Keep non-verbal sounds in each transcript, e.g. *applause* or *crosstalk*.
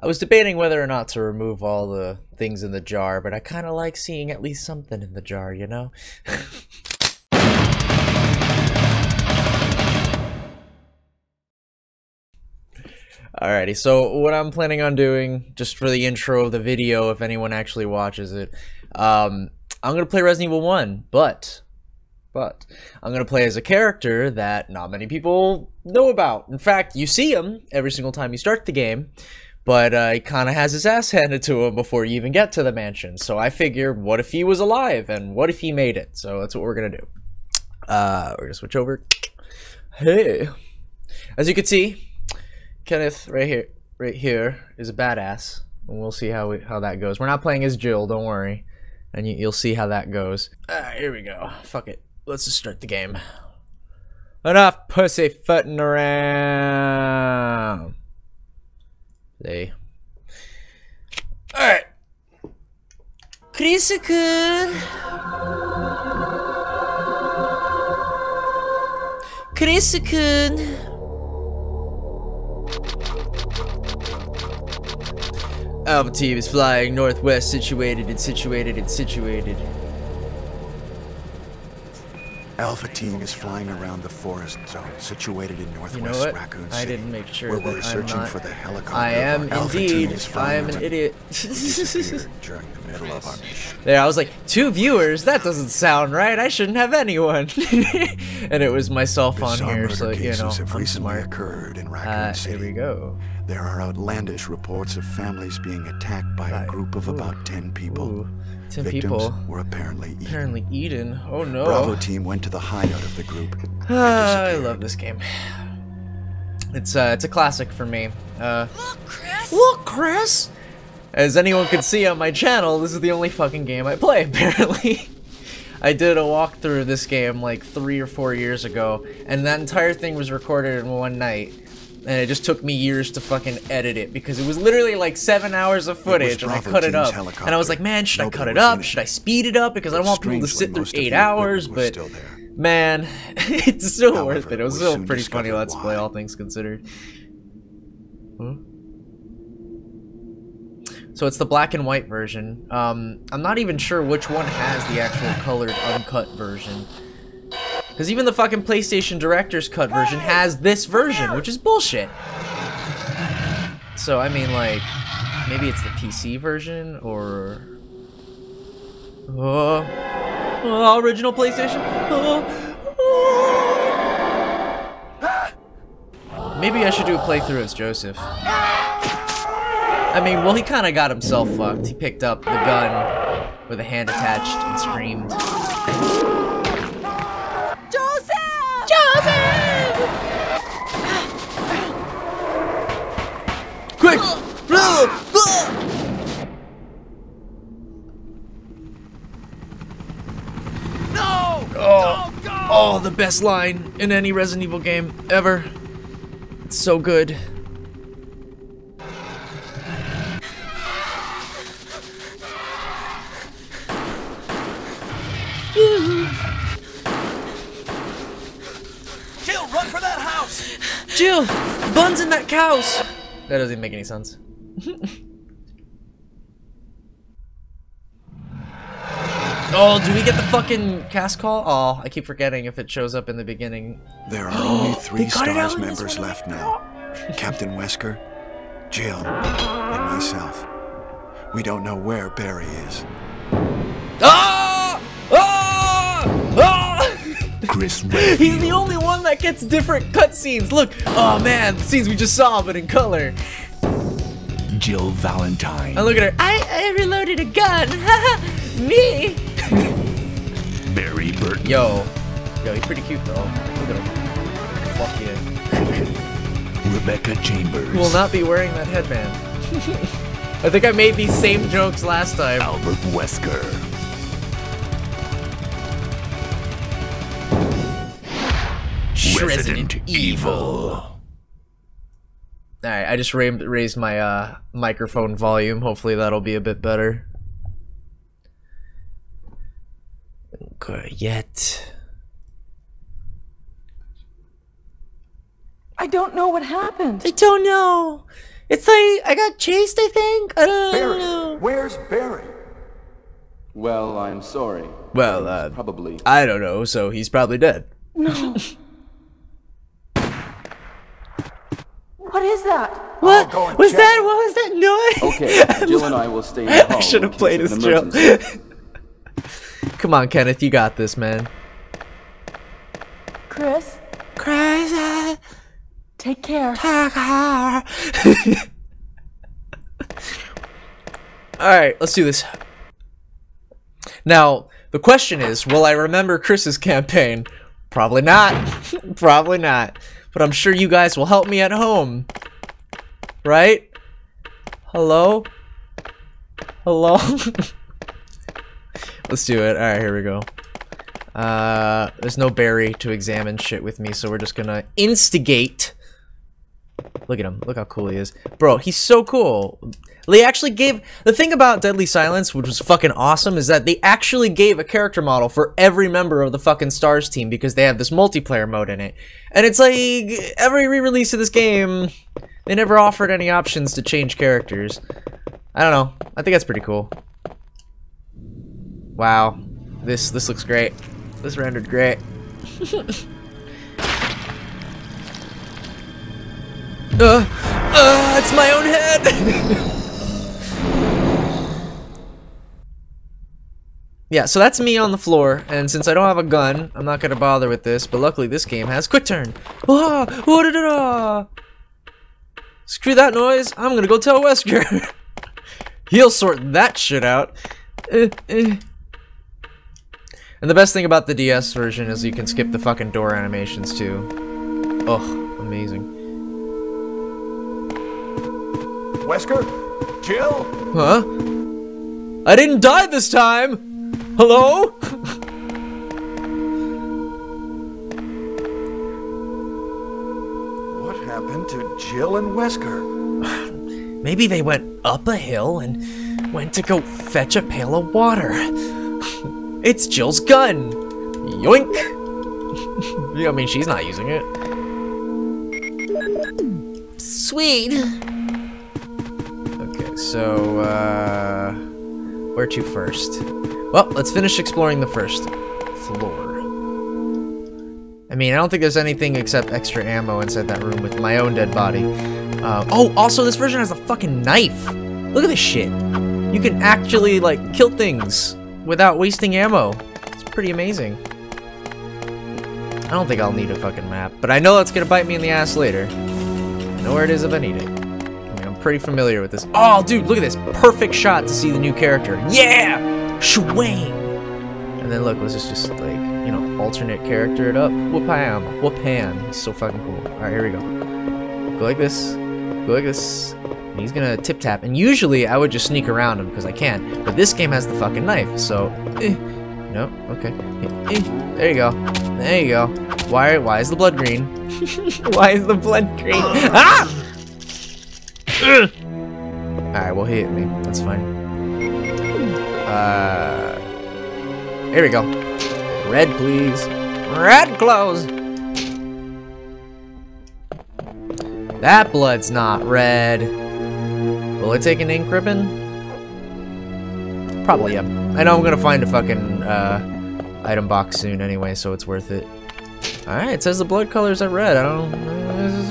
I was debating whether or not to remove all the things in the jar, but I kind of like seeing at least something in the jar, you know? *laughs* Alrighty, so what I'm planning on doing, just for the intro of the video, if anyone actually watches it, um, I'm gonna play Resident Evil 1, but, but, I'm gonna play as a character that not many people know about. In fact, you see him every single time you start the game, but uh, he kind of has his ass handed to him before you even get to the mansion. So I figure, what if he was alive, and what if he made it? So that's what we're gonna do. Uh, we're gonna switch over. Hey, as you can see, Kenneth right here right here is a badass. And we'll see how we, how that goes. We're not playing as Jill don't worry. And you, will see how that goes. Alright here we go. Fuck it. Let's just start the game. Enough pussy pussyfooting around See. alright Chris-kun Chris-kun Alpha team is flying northwest, situated and situated and situated. Alpha team is flying around the forest zone, situated in northwest you know what? Raccoon City. I didn't make sure where we're searching not... for the helicopter. I am Alpha indeed. I am an idiot. *laughs* during the middle of our mission. There, I was like, two viewers? That doesn't sound right. I shouldn't have anyone. *laughs* and it was myself Bizarre on here, so you know, have I'm recently smart. occurred in Raccoon Uh, City. here we go. There are outlandish reports of families being attacked by a group of Ooh. about 10 people. Ooh, ten Victims people. were apparently eaten. Apparently Eden. Oh no. Bravo team went to the hideout of the group. *sighs* I love this game. It's uh, it's a classic for me. Uh, Look, Chris! look, Chris. As anyone can see on my channel, this is the only fucking game I play. *laughs* Apparently, I did a walkthrough of this game like three or four years ago, and that entire thing was recorded in one night. And it just took me years to fucking edit it because it was literally like seven hours of footage, and I cut it up. helicopter. And I was like, man, should I cut it up? Should I speed it up? Because I don't want people to sit through eight hours. But man, *laughs* it's still However, worth it. It was still pretty funny let's play, all things considered. Huh? So it's the black and white version. Um, I'm not even sure which one has the actual colored uncut version. Because even the fucking PlayStation Director's Cut version has this version, which is bullshit. So, I mean, like, maybe it's the PC version, or... Oh, oh original PlayStation? Oh, oh. Maybe I should do a playthrough as Joseph. I mean, well, he kind of got himself fucked. He picked up the gun with a hand attached and screamed. Best line in any Resident Evil game ever. It's so good. Jill, run for that house! Jill, buns in that cow's. That doesn't even make any sense. *laughs* oh, do we get the fucking cast call? Oh, I keep forgetting if it shows up in the beginning. There are only *gasps* three STARS out in this members left now. Captain Wesker, Jill, and myself. We don't know where Barry is. Ah! Ah! Ah! Chris *laughs* He's the only one that gets different cutscenes. Look, oh man, the scenes we just saw, but in color. Jill Valentine, And look at her. I, I reloaded a gun. *laughs* Me. Barry Burton, Yo, yo, he's pretty cute though. Look at him. Fuck yeah. Rebecca Chambers, Will not be wearing that headband. *laughs* I think I made these same jokes last time. Albert Wesker, Resident Evil, Alright, I just ra raised my uh, microphone volume. Hopefully that'll be a bit better. Okay, yet. I don't know what happened. I don't know. It's like I got chased. I think I don't Barry, know. where's Barry? Well, I'm sorry. Well, uh, Probably. I don't know. So he's probably dead. No. *laughs* what is that? What was check. that? What was that noise? Okay, Jill and I will stay in the *laughs* hall. I should have played case as Jill. Emergency. Come on, Kenneth, you got this, man. Chris, Crazy. take care. *laughs* Alright, let's do this. Now, the question is, will I remember Chris's campaign? Probably not. *laughs* Probably not. But I'm sure you guys will help me at home. Right? Hello? Hello? *laughs* let's do it. Alright, here we go. Uh, there's no Barry to examine shit with me, so we're just gonna instigate. Look at him. Look how cool he is. Bro, he's so cool. They actually gave the thing about Deadly Silence, which was fucking awesome, is that they actually gave a character model for every member of the fucking Stars team because they have this multiplayer mode in it. And it's like every re-release of this game, they never offered any options to change characters. I don't know. I think that's pretty cool. Wow. This this looks great. This rendered great. *laughs* uh, uh, it's my own head. *laughs* Yeah, so that's me on the floor, and since I don't have a gun, I'm not gonna bother with this, but luckily this game has quick turn. Ah, wah-da-da-da. Screw that noise, I'm gonna go tell Wesker. *laughs* He'll sort that shit out. Eh, eh. And the best thing about the DS version is you can skip the fucking door animations too. Ugh, amazing. Wesker? Jill? Huh? I didn't die this time! Hello? What happened to Jill and Wesker? *sighs* Maybe they went up a hill and went to go fetch a pail of water. It's Jill's gun! Yoink! *laughs* I mean, she's not using it. Sweet! Okay, so, uh. Where to first? Well, let's finish exploring the first floor. I mean, I don't think there's anything except extra ammo inside that room with my own dead body. Uh, oh, also, this version has a fucking knife. Look at this shit. You can actually, like, kill things without wasting ammo. It's pretty amazing. I don't think I'll need a fucking map, but I know that's gonna bite me in the ass later. I know where it is if I need it. I mean, I'm pretty familiar with this. Oh, dude, look at this. Perfect shot to see the new character. Yeah! Shwang! And then look, let's just, just like, you know, alternate character it up. Whoopam. Whoopam. It's so fucking cool. Alright, here we go. Go like this. Go like this. And he's gonna tip tap. And usually I would just sneak around him because I can. But this game has the fucking knife, so. Eh. No, okay. Eh, eh. There you go. There you go. Why why is the blood green? *laughs* why is the blood green? *laughs* Ah! Alright, well he hit me. That's fine. Uh here we go. Red, please. Red clothes. That blood's not red. Will it take an ink ribbon? Probably, yeah. I know I'm gonna find a fucking uh, item box soon anyway, so it's worth it. Alright, it says the blood colors are red. I don't.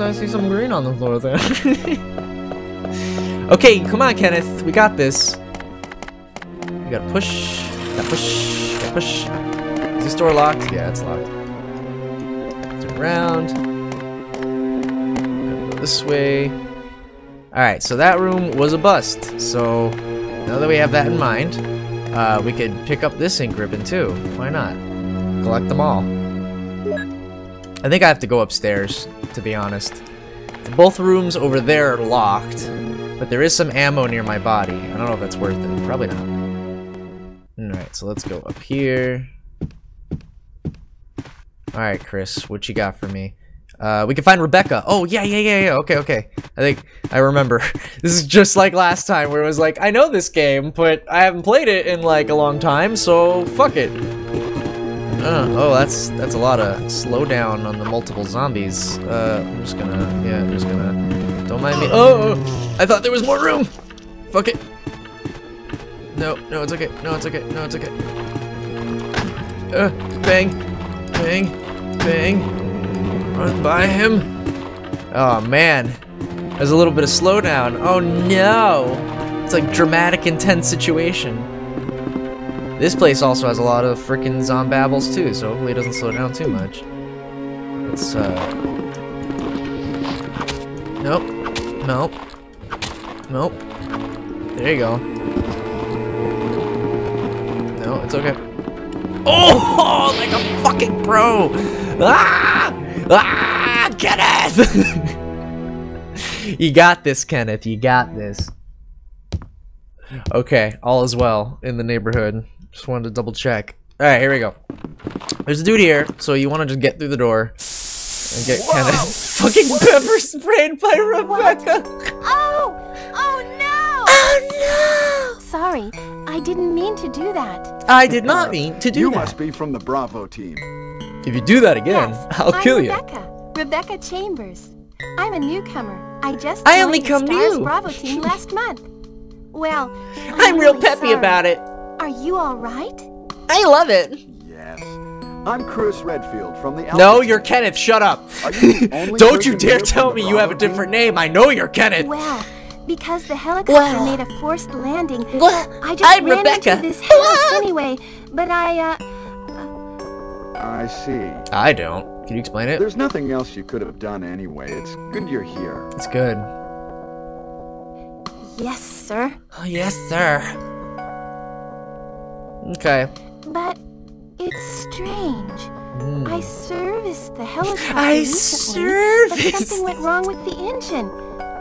I see some green on the floor there. *laughs* okay, come on, Kenneth. We got this. We gotta push. Gotta push. Gotta push. Is this door locked? Yeah, it's locked. Turn around. Go this way. Alright, so that room was a bust. So, now that we have that in mind, uh, we could pick up this ink ribbon too. Why not? Collect them all. I think I have to go upstairs, to be honest. Both rooms over there are locked, but there is some ammo near my body. I don't know if that's worth it. Probably not. Alright, so let's go up here. Alright, Chris, what you got for me? Uh, we can find Rebecca. Oh, yeah, yeah, yeah, yeah. Okay, okay. I think I remember. *laughs* This is just like last time where it was like, I know this game, but I haven't played it in like a long time, so fuck it. Uh, oh, that's that's a lot of slowdown on the multiple zombies. Uh, I'm just gonna, yeah, I'm just gonna Don't mind me. Oh, oh, I thought there was more room. Fuck it. No, no, it's okay. No, it's okay. No, it's okay. Uh, bang, bang, bang. Run by him. Oh man, there's a little bit of slowdown. Oh no, it's like dramatic, intense situation. This place also has a lot of freaking zombabbles too, so hopefully it doesn't slow down too much. Let's uh. Nope. Nope. Nope. There you go. No, it's okay. Oh, *laughs* like a fucking pro! Ah! Ah! Kenneth! *laughs* you got this, Kenneth. You got this. Okay, all is well in the neighborhood. Just wanted to double check. Alright, here we go. There's a dude here, so you want to just get through the door and get Kenneth *laughs* fucking pepper sprayed by Rebecca. Oh! Oh no! Oh no! Sorry, I didn't mean to do that. I did not mean to do You that. You must be from the Bravo team. If you do that again, yes, I'll I'm kill you. Rebecca. Rebecca Chambers. I'm a newcomer. I just I joined only the come Stars new. Bravo team last month. Well, *laughs* I'm real really peppy sorry. about it. Are you all right? I love it. Yes. I'm Chris Redfield from the No, you're team. Kenneth. Shut up. You *laughs* Don't you dare tell me you have a Bravo team? different name. I know you're Kenneth. Well, because the helicopter Well. made a forced landing, Well, I just I'm ran Rebecca. into this house *laughs* anyway. But I, uh, I see. I don't. Can you explain it? There's nothing else you could have done anyway. It's good you're here. It's good. yes, sir. Oh, yes, sir. Okay. But it's strange. Hmm. I serviced the helicopter I recently, serviced- but something went wrong with the engine.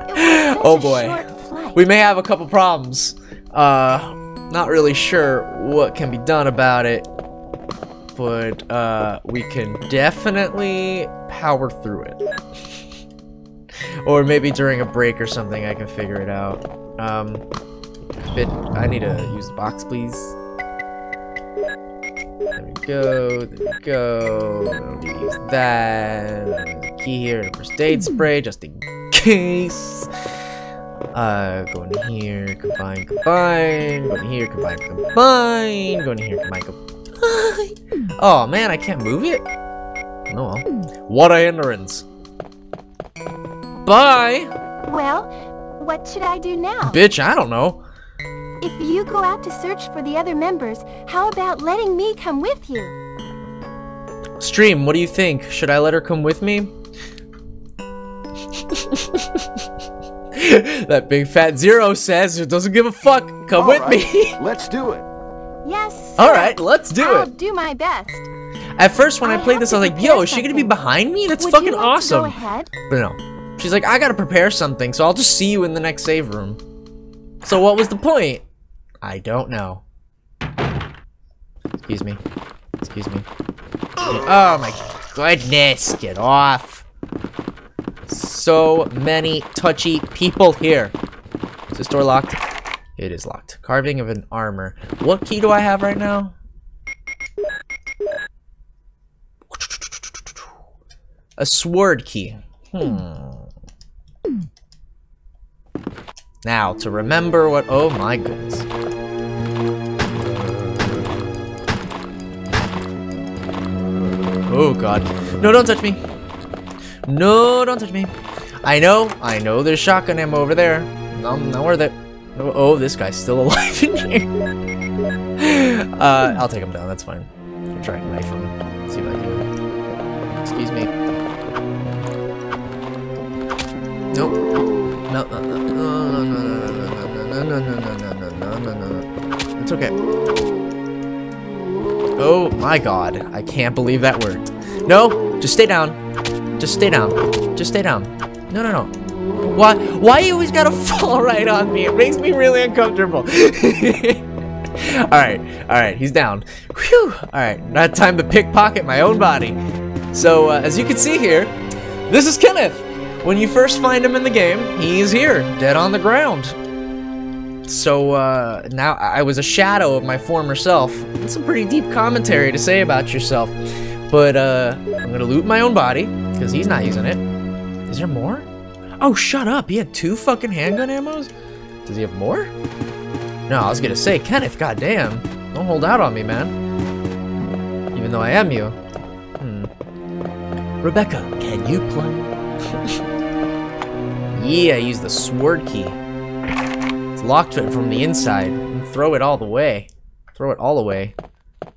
It was such Oh, a boy. short. We may have a couple problems. Uh, not really sure what can be done about it, but uh, we can definitely power through it. *laughs* or maybe during a break or something, I can figure it out. Um, bit. I need to use the box, please. There we go. There we go. Use that. Key here to first aid spray, just in case. Uh, go in here, combine, combine, go in here, combine, combine, go in here, combine, combine. *laughs* Oh man, I can't move it? Oh well. What a hindrance. Bye! Well, what should I do now? Bitch, I don't know. If you go out to search for the other members, how about letting me come with you? Stream, what do you think? Should I let her come with me? *laughs* that big fat zero says it doesn't give a fuck. Come All with right, me. Let's do it. Yes. All right, let's do I'll it. do my best. At first, when I, I played this, I was like, "Yo, is she gonna be behind me? That's Would fucking like awesome." To go ahead? But no, she's like, "I gotta prepare something, so I'll just see you in the next save room." So what was the point? I don't know. Excuse me. Excuse me. Oh my goodness! Get off. So many touchy people here. Is this door locked? It is locked. Carving of an armor. What key do I have right now? A sword key. Hmm. Now, to remember what- oh my goodness. Oh god. No, don't touch me. No, don't touch me. I know, I know there's shotgun ammo over there. No, not worth it. Oh, oh, this guy's still alive in here. uh, I'll take him down, that's fine. I'll try and knife him. See if I can. Excuse me. Nope. No, no, no, no, no, no, no, no, no, no, no, no, no, no, no, no. It's okay. Oh my god, I can't believe that worked. No, just stay down. Just stay down. Just stay down. No, no, no. Why, why you always gotta *laughs* fall right on me? It makes me really uncomfortable. *laughs* alright, alright, he's down. Whew. Alright, not time to pickpocket my own body. So, uh, as you can see here, this is Kenneth. When you first find him in the game, he's here, dead on the ground. So, uh, now I was a shadow of my former self. That's some pretty deep commentary to say about yourself. But, uh, I'm gonna loot my own body, because he's not using it. Is there more? Oh, shut up. He had two fucking handgun ammos? Does he have more? No, I was gonna say, Kenneth, goddamn. Don't hold out on me, man. Even though I am you. Hmm. Rebecca, can you play? *laughs* yeah, use the sword key. It's locked from the inside. And throw it all the way. Throw it all away.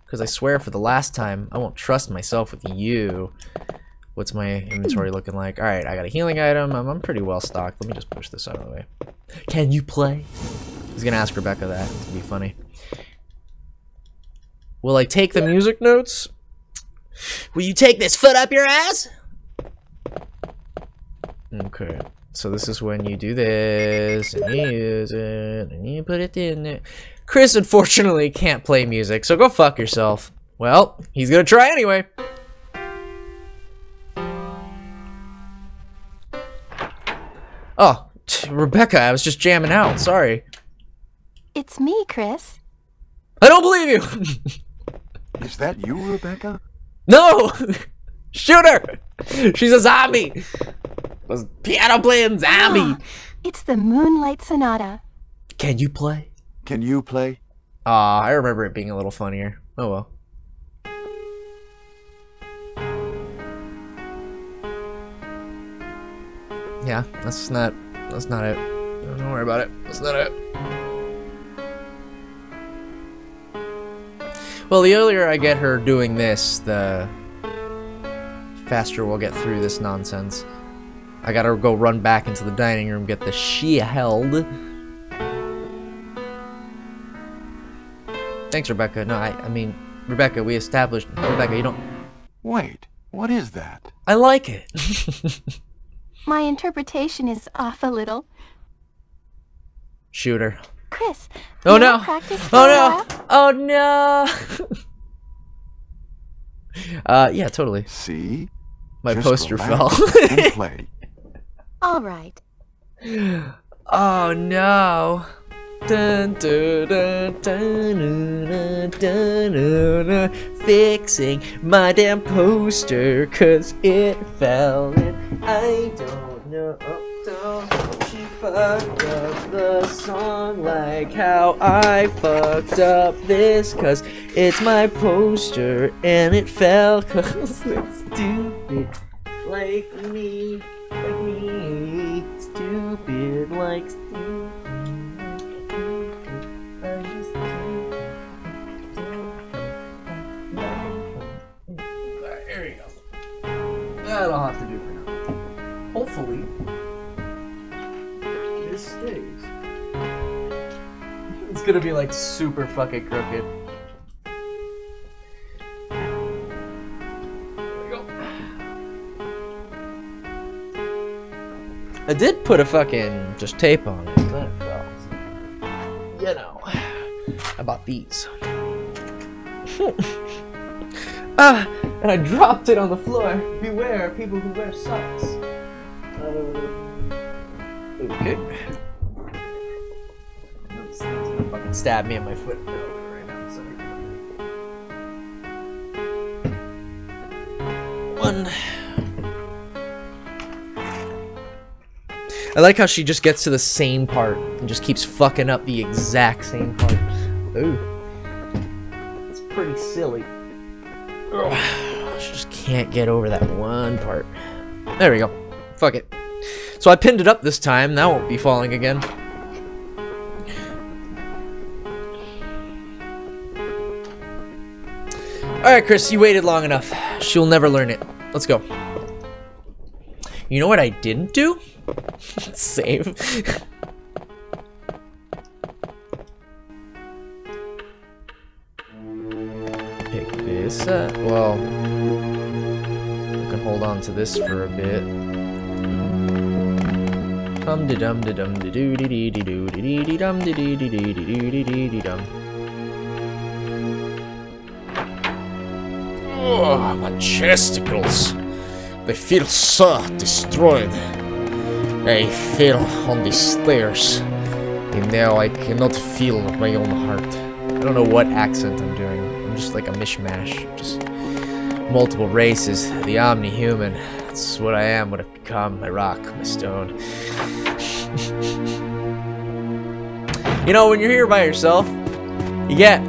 Because I swear for the last time, I won't trust myself with you. What's my inventory looking like? Alright, I got a healing item. I'm, I'm pretty well stocked. Let me just push this out of the way. Can you play? He's gonna ask Rebecca that. To be funny. Will I take the music notes? Will you take this foot up your ass? Okay. So this is when you do this, and you use it, and you put it in there. Chris, unfortunately, can't play music, so go fuck yourself. Well, he's gonna try anyway. Oh, Rebecca, I was just jamming out. Sorry. It's me, Chris. I don't believe you. *laughs* Is that you, Rebecca? no! *laughs* Shoot her! She's a zombie! A piano playing zombie! Ah, it's the Moonlight Sonata. Can you play? Can you play? Aw, I remember it being a little funnier. Oh well. Yeah, that's not that's not it. Don't worry about it. That's not it. Well, the earlier I get her doing this, the faster we'll get through this nonsense. I gotta go run back into the dining room, get the she held. Thanks, Rebecca. No, I, I mean, Rebecca, we established. Rebecca, you don't. Wait, what is that? I like it. *laughs* My interpretation is off a little. Shooter. Chris, Oh no! ever practice for Oh no! Oh *laughs* no! uh, yeah, totally. See? My Just poster fell. and *laughs* play. All right. oh no! Dun, dun, dun, dun, dun, dun, dun, dun, Fixing my damn poster, cause it fell and I don't know. Don't she fucked up the song like how I fucked up this, cause it's my poster and it fell. *laughs* Cause it's stupid. Like me, like me, stupid. Like stupid. That'll have to do It's gonna be like super fucking crooked. There we go. I did put a fucking just tape on it. Then it fell. You know, I bought these. *laughs* ah, and I dropped it on the floor. Beware people who wear socks. Uh, okay. This thing's gonna fucking stab me in my foot right now. Sorry. One. I like how she just gets to the same part and just keeps fucking up the exact same part. Ooh. It's pretty silly. Ugh. She just can't get over that one part. There we go. Fuck it. So I pinned it up this time. That won't be falling again. Alright, Chris, you waited long enough. She'll never learn it. Let's go. You know what I didn't do? *laughs* Save. Pick this up. Well, we can hold on to this for a bit. De dum de dum de doo de dee de doo de dee de dum de dee de dee de doo de dee de dum. Oh, my chesticles. They feel so destroyed. I fell on the stairs, and now I cannot feel my own heart. I don't know what accent I'm doing. I'm just like a mishmash. Just multiple races. The omni-human. That's what I am, what I've become. My rock, my stone. *laughs* you know, when you're here by yourself, you get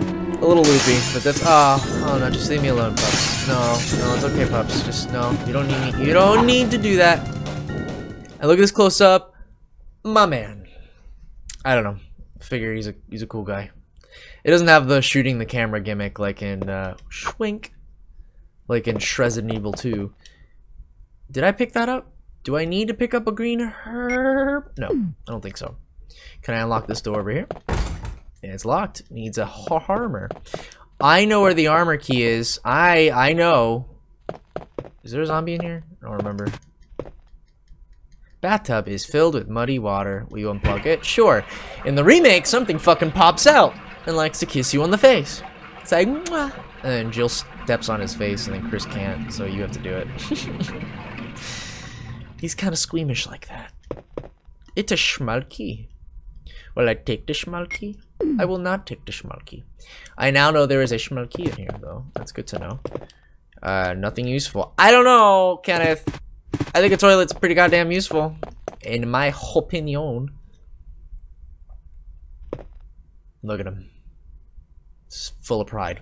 a little loopy, but that's oh, oh no, just leave me alone, pups. No, no, it's okay, pups. Just no, you don't need me. You don't need to do that. And look at this close up, my man. I don't know. Figure he's a he's a cool guy. It doesn't have the shooting the camera gimmick like in uh, Schwink, like in Resident Evil 2. Did I pick that up? Do I need to pick up a green herb? No, I don't think so. Can I unlock this door over here? It's locked. Needs a armor. I know where the armor key is. I I know. Is there a zombie in here? I don't remember. Bathtub is filled with muddy water. Will you unplug it? Sure. In the remake, something fucking pops out and likes to kiss you on the face. It's like, Mwah. and then Jill steps on his face, and then Chris can't, so you have to do it. *laughs* He's kind of squeamish like that. It's a schmalky. Will I take the schmalky? I will not take the schmalky. I now know there is a schmalky in here, though. That's good to know. Uh, nothing useful. I don't know, Kenneth. I think a toilet's pretty goddamn useful. In my opinion. Look at him. He's full of pride.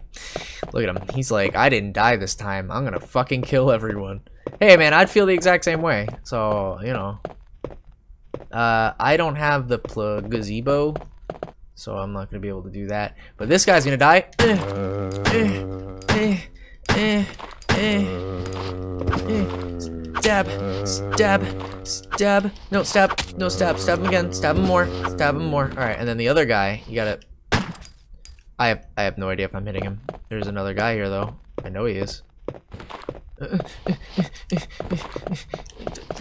Look at him. He's like, I didn't die this time. I'm gonna fucking kill everyone. Hey, man, I'd feel the exact same way. So, you know. Uh, I don't have the plug gazebo, so I'm not gonna be able to do that. But this guy's gonna die. Eh, eh, eh, eh, eh. Stab, stab, stab. No, stab, no, stab, stab him again. Stab him more, stab him more. All right, and then the other guy, you gotta. I have, I have no idea if I'm hitting him. There's another guy here though. I know he is. *laughs*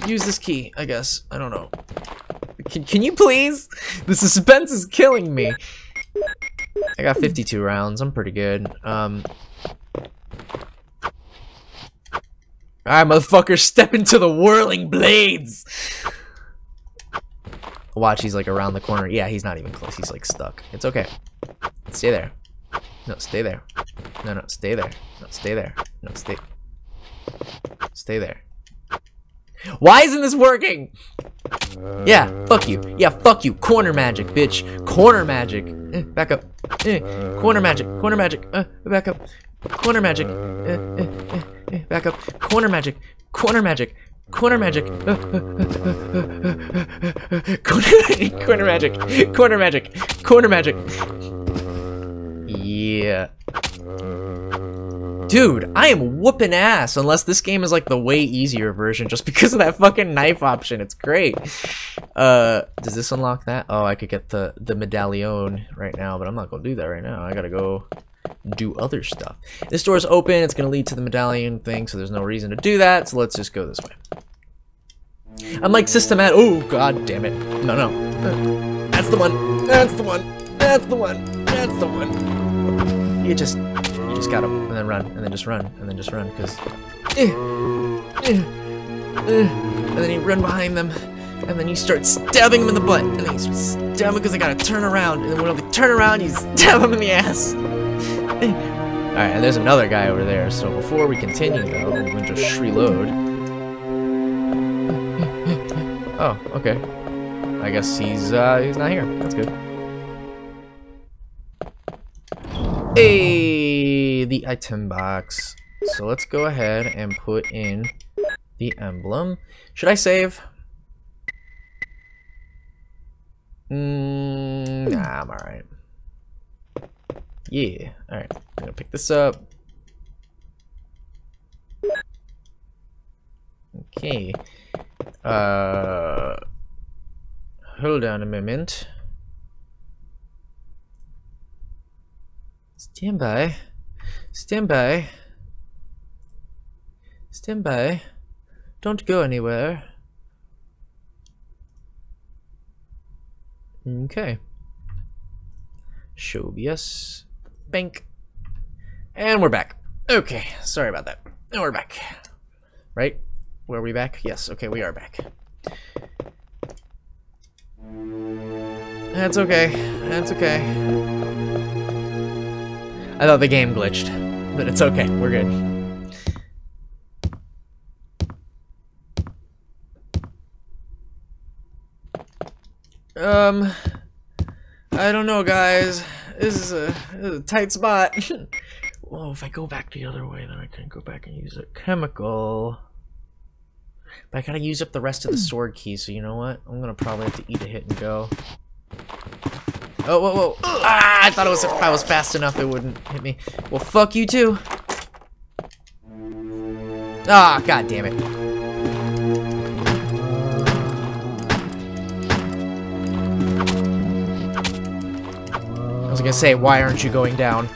Use this key, I guess. I don't know. Can, can you please? The suspense is killing me. I got 52 rounds. I'm pretty good. Um. Alright, motherfucker, step into the whirling blades! Watch, he's like around the corner. Yeah, he's not even close. He's like stuck. It's okay. Stay there. No, stay there. No, no, stay there. No, stay there. No, stay. Stay there. Why isn't this working? Yeah, fuck you. Yeah, fuck you. Corner magic, bitch. Corner magic. Eh, back up. Eh, corner magic. Corner magic. Uh, back up. Corner magic. Eh, eh, eh, eh, back up. Corner magic. Corner magic. Corner magic. Uh, uh, uh, corner magic. Corner magic. Corner magic. Yeah. Dude, I am whooping ass unless this game is like the way easier version just *laughs* because of that fucking knife option. It's great. Uh, does this unlock that? Oh, I could get the, the medallion right now, but I'm not gonna do that right now. I gotta go do other stuff. This door is open. It's gonna lead to the medallion thing, so there's no reason to do that. So let's just go this way. I'm like systematic. Oh, god damn it. No, no. That's the one. That's the one. That's the one. That's the one. You just just gotta and then run and then just run and then just run because eh, eh, eh, and then you run behind them and then you start stabbing them in the butt and then you start stabbing because they gotta turn around and then when they turn around you *laughs* stab them in the ass. *laughs* Alright and there's another guy over there so before we continue though I'm gonna just reload. Oh okay. I guess he's uh he's not here. That's good Hey, the item box. So let's go ahead and put in the emblem. Should I save? Mm, nah, I'm alright. Yeah, alright. I'm gonna pick this up. Okay. Uh, hold on a moment. Stand by. Stand by. Stand by. Don't go anywhere. Okay. Show Shobius. Bank. And we're back. Okay, sorry about that. And we're back. Right? Were we back? Yes, okay, we are back. That's okay. That's okay. I thought the game glitched, but it's okay. We're good. Um, I don't know, guys. This is a, this is a tight spot. *laughs* Whoa, if I go back the other way, then I can go back and use a chemical. But I gotta use up the rest of the hmm. sword key, so you know what? I'm gonna probably have to eat a hit and go. Oh, whoa, whoa. Ah, I thought it was if I was fast enough, it wouldn't hit me. Well, fuck you too. Ah, god damn it. I was gonna say, why aren't you going down?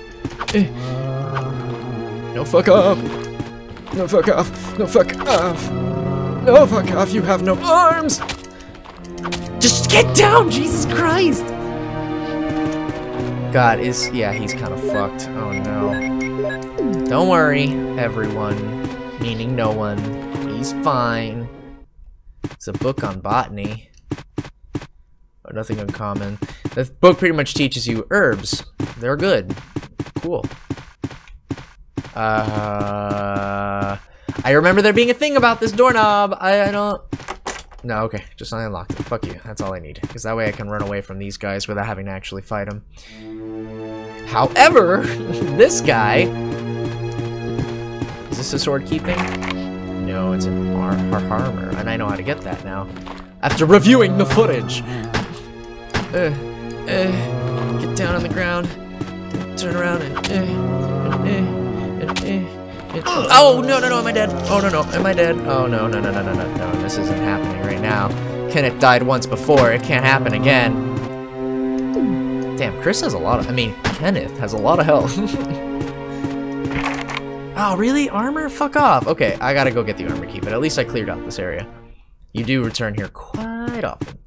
No fuck off. No fuck off. No fuck off. No fuck off. You have no arms. Just get down, Jesus Christ. God is yeah, he's kind of fucked. Oh no. Don't worry, everyone, meaning no one. He's fine. It's a book on botany. Oh, nothing uncommon. This book pretty much teaches you herbs. They're good. Cool. Uh, I remember there being a thing about this doorknob. I, I don't. No, okay, just unlock it. Fuck you. That's all I need. Because that way I can run away from these guys without having to actually fight them. However, *laughs* this guy. Is this a sword keeping? No, it's an ar ar armor, and I know how to get that now. After reviewing the footage. Uh, uh, get down on the ground. Turn around and. Uh, uh, *gasps* Oh no no no! Am I dead? Oh no no! Am I dead? Oh no no no no no no no! This isn't happening right now. Kenneth died once before. It can't happen again. Damn, Chris has a lot of. I mean, Kenneth has a lot of health. *laughs* oh really? Armor? Fuck off. Okay, I gotta go get the armor key. But at least I cleared out this area. You do return here quite often.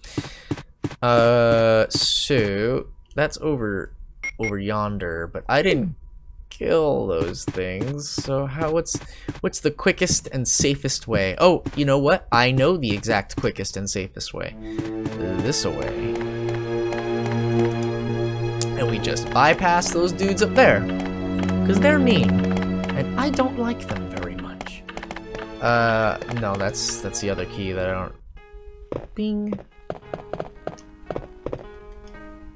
Uh, so that's over over yonder, but I didn't kill those things. So how what's what's the quickest and safest way? Oh, you know what? I know the exact quickest and safest way. This away. And we just bypass those dudes up there. Cause they're mean. And I don't like them very much. Uh no, that's that's the other key that I don't Bing.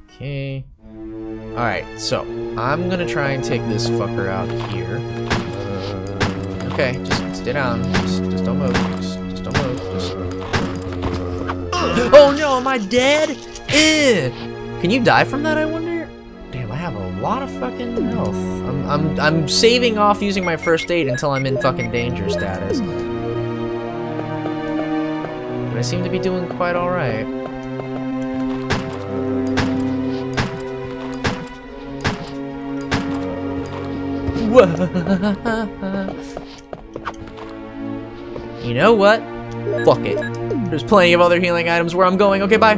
Okay. Alright, so I'm gonna try and take this fucker out here. Uh, okay, just stay down. Just, just don't move. Just, just don't move. Just... *gasps* Oh no, am I dead? Eh. Can you die from that, I wonder? Damn, I have a lot of fucking health. I'm, I'm, I'm saving off using my first aid until I'm in fucking danger status. But I seem to be doing quite alright. *laughs* You know what? Fuck it. There's plenty of other healing items where I'm going. Okay, bye.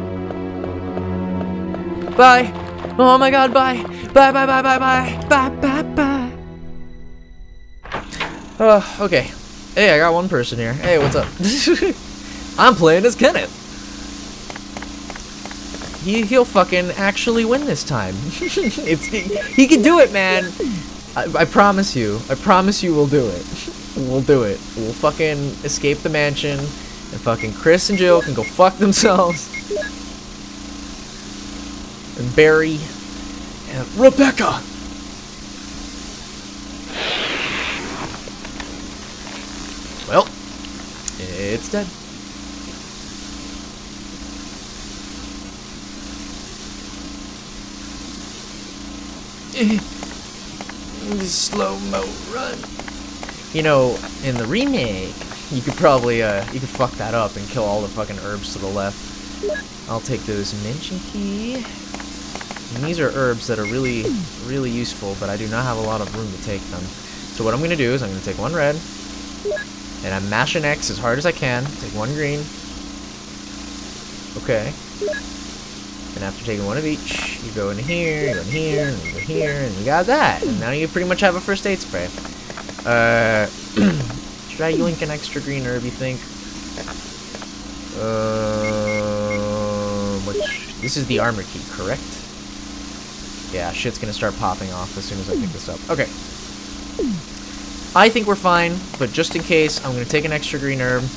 Bye. Oh my god, bye. Bye, bye, bye, bye, bye. Bye, bye, bye. Uh, okay. Hey, I got one person here. Hey, what's up? *laughs* I'm playing as Kenneth. He, he'll fucking actually win this time. *laughs* it's he, he can do it, man. I, I promise you. I promise you we'll do it. *laughs* We'll do it. We'll fucking escape the mansion, and fucking Chris and Jill can go fuck themselves. And Barry and Rebecca. Well, it's dead. Eh. Slow-mo run. You know, in the remake, you could probably, uh, you could fuck that up and kill all the fucking herbs to the left. I'll take those mention key. And these are herbs that are really, really useful, but I do not have a lot of room to take them. So what I'm going to do is I'm going to take one red, and I'm mashing X as hard as I can. Take one green. Okay. And after taking one of each, you go in here, you go in here, and you go here, and you got that. And now you pretty much have a first aid spray. Uh, *clears throat* should I link an extra green herb, you think? Uh, which, this is the armor key, correct? Yeah, shit's gonna start popping off as soon as I pick this up. Okay. I think we're fine, but just in case, I'm gonna take an extra green herb. *laughs*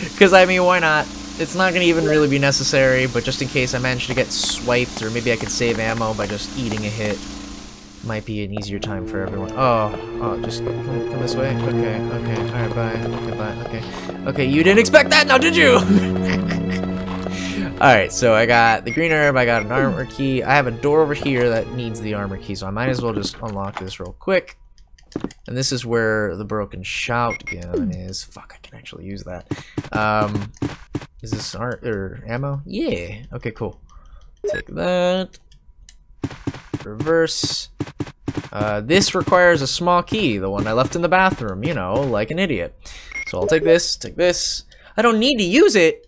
Because, I mean, why not? It's not gonna even really be necessary, but just in case I manage to get swiped, or maybe I could save ammo by just eating a hit, might be an easier time for everyone. Oh, oh, just come, come this way. Okay, okay, all right, bye. Okay, bye. Okay, okay. You didn't expect that, now did you? *laughs* all right, so I got the green herb. I got an armor key. I have a door over here that needs the armor key, so I might as well just unlock this real quick. And this is where the broken shotgun is. Fuck, I can actually use that. Um, is this art or ammo? Yeah. Okay, cool. Take that. Reverse. Uh, this requires a small key, the one I left in the bathroom, you know, like an idiot. So I'll take this, take this. I don't need to use it.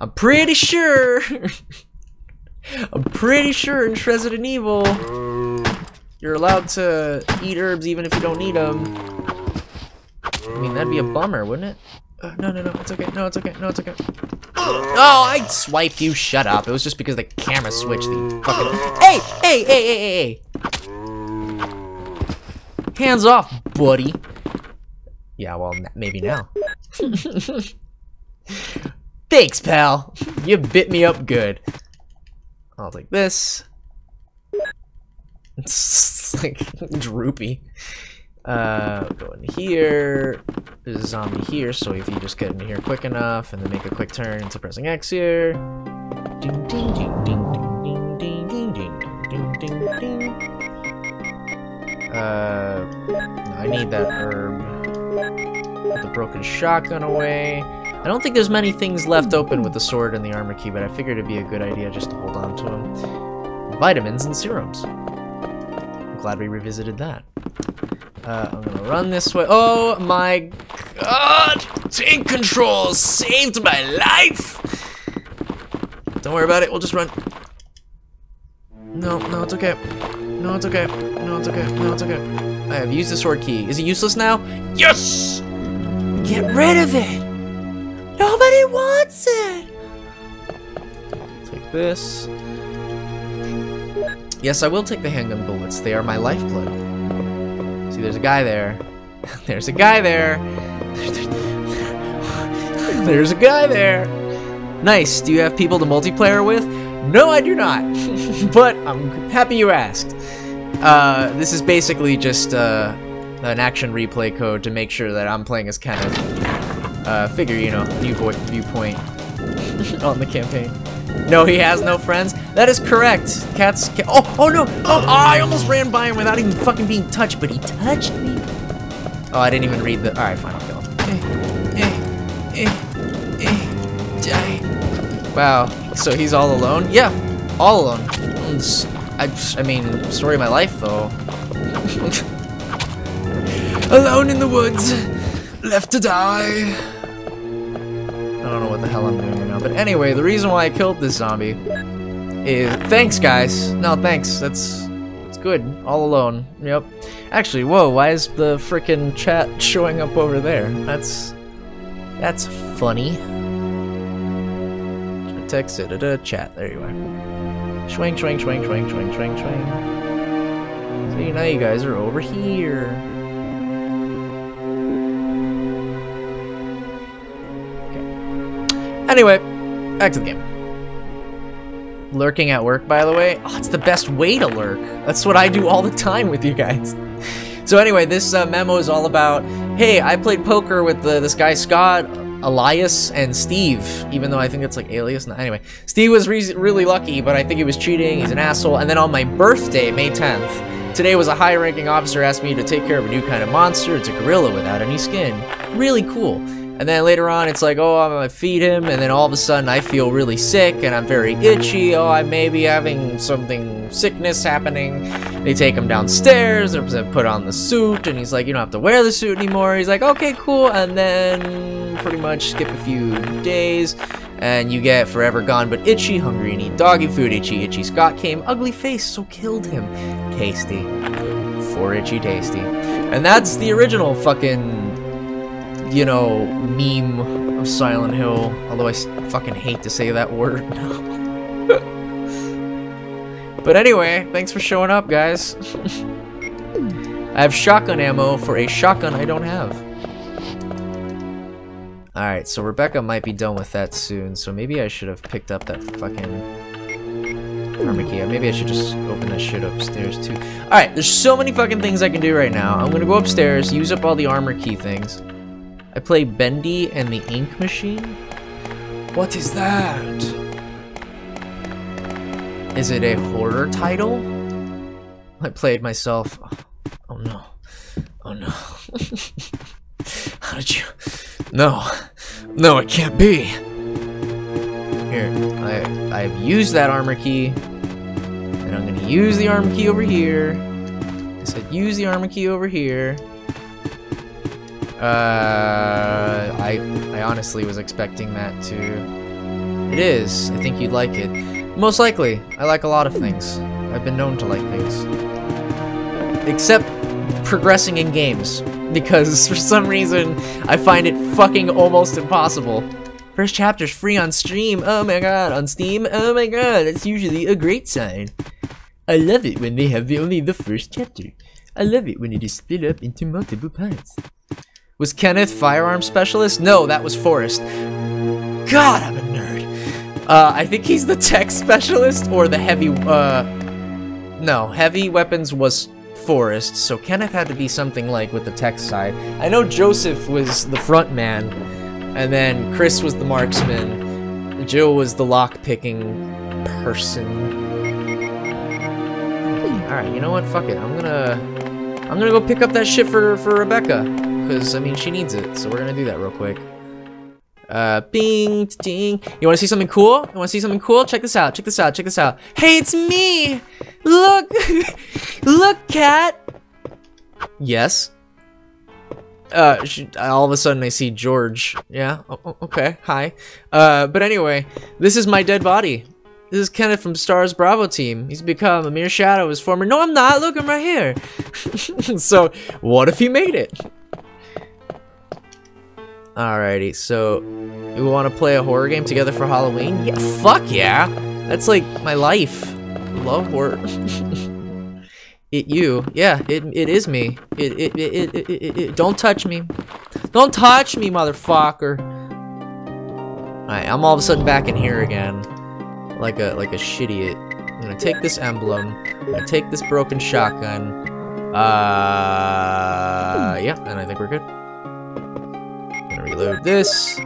I'm pretty sure. *laughs* I'm pretty sure in Resident Evil, you're allowed to eat herbs even if you don't need them. I mean, that'd be a bummer, wouldn't it? Uh, no, no, no, it's okay. No, it's okay. No, it's okay. Oh, I swiped you. Shut up. It was just because the camera switched the fucking. Hey, hey, hey, hey, hey, hey. Hands off, buddy. Yeah, well, maybe now. *laughs* Thanks, pal. You bit me up good. I'll take this. *laughs* It's like droopy. Uh, go in here. There's a zombie here, so if you just get in here quick enough and then make a quick turn into pressing X here. Ding ding ding ding ding ding ding ding ding ding ding. Uh, I need that herb. Put the broken shotgun away. I don't think there's many things left open with the sword and the armor key, but I figured it'd be a good idea just to hold on to them. Vitamins and serums. Glad we revisited that. Uh, I'm gonna run this way. Oh my god! Tank control saved my life! Don't worry about it, we'll just run. No, no, it's okay. No, it's okay. No, it's okay. No, it's okay. I have used the sword key. Is it useless now? Yes! Get rid of it! Nobody wants it! Take this. Yes, I will take the handgun bullets. They are my lifeblood. See, there's a guy there. *laughs* There's a guy there. *laughs* There's a guy there. Nice. Do you have people to multiplayer with? No, I do not. *laughs* but I'm happy you asked. Uh, this is basically just uh, an action replay code to make sure that I'm playing as Kenneth. Uh, figure, you know, new viewpoint on the campaign. No, he has no friends. That is correct. Cats. Ca oh, oh no! Oh, I almost ran by him without even fucking being touched, but he touched me. Oh, I didn't even read the. All right, fine, I'll kill him. Eh, eh, eh, die. Wow. So he's all alone? Yeah, all alone. I, I mean, story of my life, though. *laughs* alone in the woods, left to die. I don't know what the hell I'm doing right now. But anyway, the reason why I killed this zombie is thanks, guys. No, thanks. That's it's good. All alone. Yep. Actually, whoa. Why is the frickin' chat *laughs* showing up over there? That's that's funny. Text it. Da, chat. There you are. Swing, swing, swing, swing, swing, swing, swing. See, now you guys are over here. Okay. Anyway, back to the game. Lurking at work, by the way. Oh, it's the best way to lurk. That's what I do all the time with you guys. *laughs* So anyway, this uh, memo is all about, hey, I played poker with the, this guy Scott, Elias, and Steve, even though I think it's like Alias. No, anyway, Steve was re really lucky, but I think he was cheating. He's an asshole. And then on my birthday, May 10th, today was a high-ranking officer asked me to take care of a new kind of monster. It's a gorilla without any skin. Really cool. And then later on, it's like, oh, I'm gonna feed him, and then all of a sudden I feel really sick, and I'm very itchy, oh, I may be having something, sickness happening. They take him downstairs, they put on the suit, and he's like, you don't have to wear the suit anymore. He's like, okay, cool, and then pretty much skip a few days, and you get forever gone but itchy, hungry and eat doggy food, itchy, itchy. Scott came, ugly face, so killed him. Tasty. For itchy tasty. And that's the original fucking you know, meme of Silent Hill. Although I fucking hate to say that word *laughs* but anyway, thanks for showing up, guys. *laughs* I have shotgun ammo for a shotgun I don't have. Alright, so Rebecca might be done with that soon, so maybe I should have picked up that fucking armor key. Maybe I should just open that shit upstairs too. Alright, there's so many fucking things I can do right now. I'm gonna go upstairs, use up all the armor key things. I play Bendy and the Ink Machine? What is that? Is it a horror title? I played myself. Oh no. Oh no. *laughs* How did you... No. No, it can't be. Here, I, I've used that armor key. And I'm gonna use the armor key over here. I said use the armor key over here. Uh, I, I honestly was expecting that to... It is. I think you'd like it. Most likely. I like a lot of things. I've been known to like things. Except progressing in games. *laughs* Because for some reason, I find it fucking almost impossible. First chapter's free on stream. Oh my god, on Steam. Oh my god, that's usually a great sign. I love it when they have the only the first chapter. I love it when it is split up into multiple parts. Was Kenneth firearm specialist? No, that was Forrest. God, I'm a nerd. Uh, I think he's the tech specialist or the heavy, uh, no, heavy weapons was Forrest, so Kenneth had to be something like with the tech side. I know Joseph was the front man, and then Chris was the marksman, Jill was the lock-picking person. Alright, you know what? Fuck it. I'm gonna... I'm gonna go pick up that shit for, for Rebecca. Because, I mean, she needs it. So we're gonna do that real quick. Uh, bing, ding. You wanna see something cool? You wanna see something cool? Check this out, check this out, check this out. Hey, it's me! Look! *laughs* Look, cat! Yes? Uh, she, all of a sudden I see George. Yeah, o o- okay, hi. Uh, but anyway, this is my dead body. This is Kenneth from Stars Bravo team. He's become a mere shadow of his former- No, I'm not! Look, I'm right here! *laughs* so, what if he made it? Alrighty, so we want to play a horror game together for Halloween? Yeah, fuck yeah! That's like my life. Love horror. *laughs* it you. Yeah, it, it is me. It it, it, it, it, it, Don't touch me. Don't touch me, motherfucker. Alright, I'm all of a sudden back in here again. Like a like a shit. I'm gonna take this emblem. I'm gonna take this broken shotgun. Uh, yeah, and I think we're good. Reload this.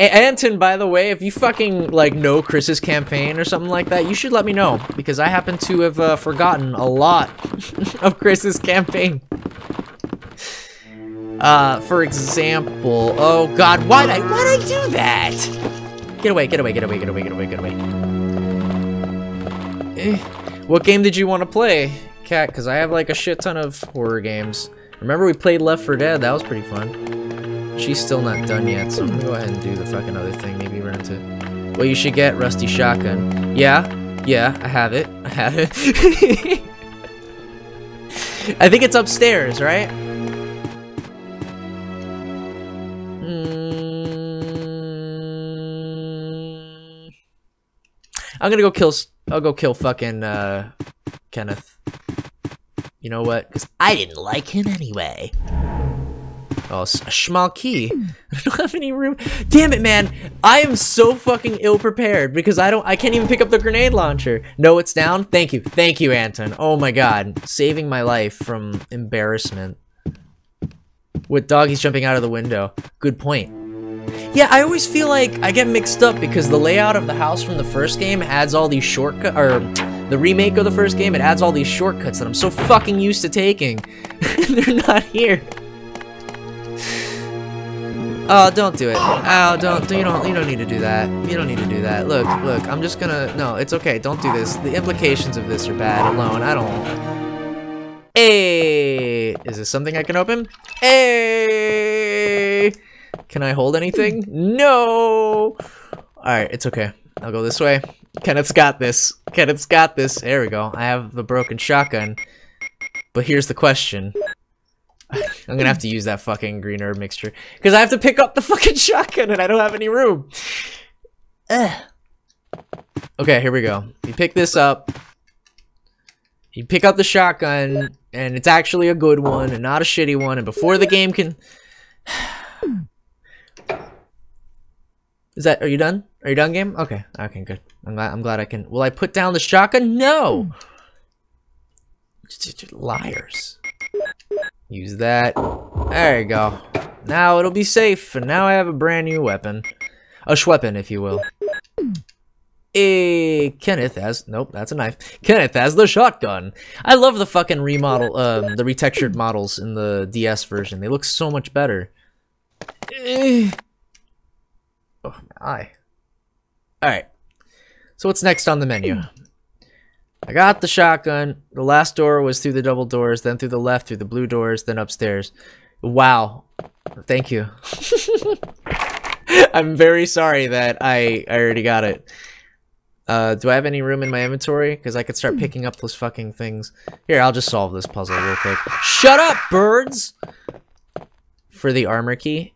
Anton, by the way, if you fucking like know Chris's campaign or something like that, you should let me know because I happen to have uh, forgotten a lot *laughs* of Chris's campaign. Uh, for example, oh god, why'd I why'd I do that? Get away, get away, get away, get away, get away, get away. Eh, what game did you want to play, Cat? Because I have like a shit ton of horror games. Remember we played Left 4 Dead? That was pretty fun. She's still not done yet, so I'm gonna go ahead and do the fucking other thing. Maybe rent it. Well, you should get Rusty Shotgun. Yeah, yeah, I have it. I have it. *laughs* I think it's upstairs, right? Mm. I'm gonna go kill. I'll go kill fucking uh, Kenneth. You know what? Because I didn't like him anyway. Oh, a small key. *laughs* I don't have any room. Damn it, man! I am so fucking ill prepared because I don't. I can't even pick up the grenade launcher. No, it's down. Thank you, thank you, Anton. Oh my god, saving my life from embarrassment. With doggies jumping out of the window. Good point. Yeah, I always feel like I get mixed up because the layout of the house from the first game adds all these shortcuts, or the remake of the first game, it adds all these shortcuts that I'm so fucking used to taking. *laughs* They're not here. Oh, don't do it. Oh, don't. You don't. You don't need to do that. You don't need to do that. Look, look. I'm just gonna. No, it's okay. Don't do this. The implications of this are bad alone. I don't. Hey, is this something I can open? Hey, can I hold anything? No. All right, it's okay. I'll go this way. Kenneth's got this. Kenneth's got this. There we go. I have the broken shotgun. But here's the question. I'm gonna have to use that fucking green herb mixture. Because I have to pick up the fucking shotgun and I don't have any room. Ugh. Okay, here we go. You pick this up. You pick up the shotgun, and it's actually a good one and not a shitty one. And before the game can *sighs* *sighs* Is that? Are you done? Are you done, game? Okay. Okay, good. I'm glad. I'm glad I can. Will I put down the shotgun? No. Liars. Use that. There you go. Now it'll be safe, and now I have a brand new weapon. A schweppon, if you will. Eh, Kenneth has nope, that's a knife. Kenneth has the shotgun. I love the fucking remodel, um, the retextured models in the DS version. They look so much better. Eh. Oh my eye. All right. So what's next on the menu? I got the shotgun. The last door was through the double doors, then through the left, through the blue doors, then upstairs. Wow. Thank you. *laughs* I'm very sorry that I, I already got it. Uh, do I have any room in my inventory? Because I could start picking up those fucking things. Here, I'll just solve this puzzle real quick. Shut up, birds! For the armor key.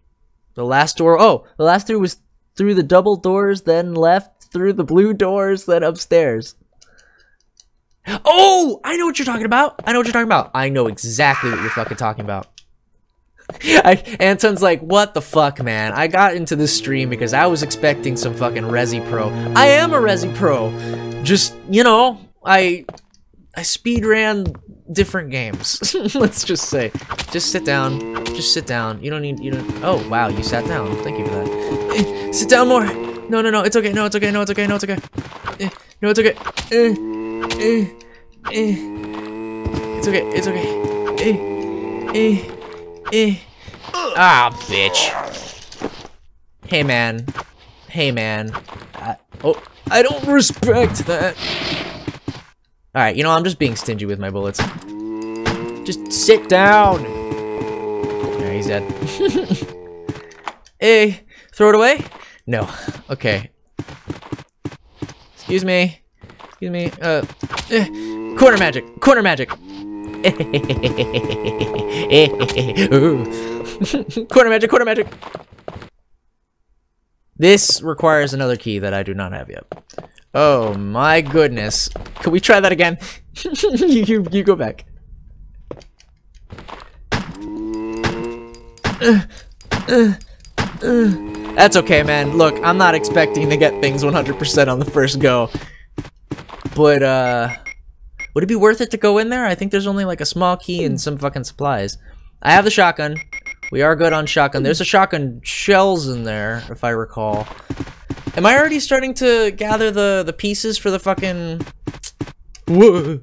The last door- oh! The last door was through the double doors, then left, through the blue doors, then upstairs. Oh! I know what you're talking about! I know what you're talking about! I know exactly what you're fucking talking about. I, Anton's like, what the fuck, man? I got into this stream because I was expecting some fucking Resi Pro. I am a Resi Pro. Just, you know, I I speed ran different games. *laughs* Let's just say. Just sit down. Just sit down. You don't need, you don't, oh, wow, you sat down. Thank you for that. Eh, sit down more. No, no, no, it's okay. No, it's okay. No, it's okay. No, it's okay. Eh, no, it's okay. Eh. It's okay. It's okay. Eh. Eh. Ah, bitch. Hey, man. Hey, man. Oh, I don't respect that. Alright, you know, I'm just being stingy with my bullets. Just sit down. There, he's dead. *laughs* hey, throw it away? No. Okay. Excuse me. Excuse me. Uh, eh. corner magic. Corner magic. *laughs* quarter magic, quarter magic. This requires another key that I do not have yet. Oh my goodness. Can we try that again? *laughs* you, you, you go back. That's okay, man. Look, I'm not expecting to get things 100% on the first go. But, uh... Would it be worth it to go in there? I think there's only like a small key and some fucking supplies. I have the shotgun. We are good on shotgun. There's a shotgun shells in there, if I recall. Am I already starting to gather the, the pieces for the fucking... Whoa.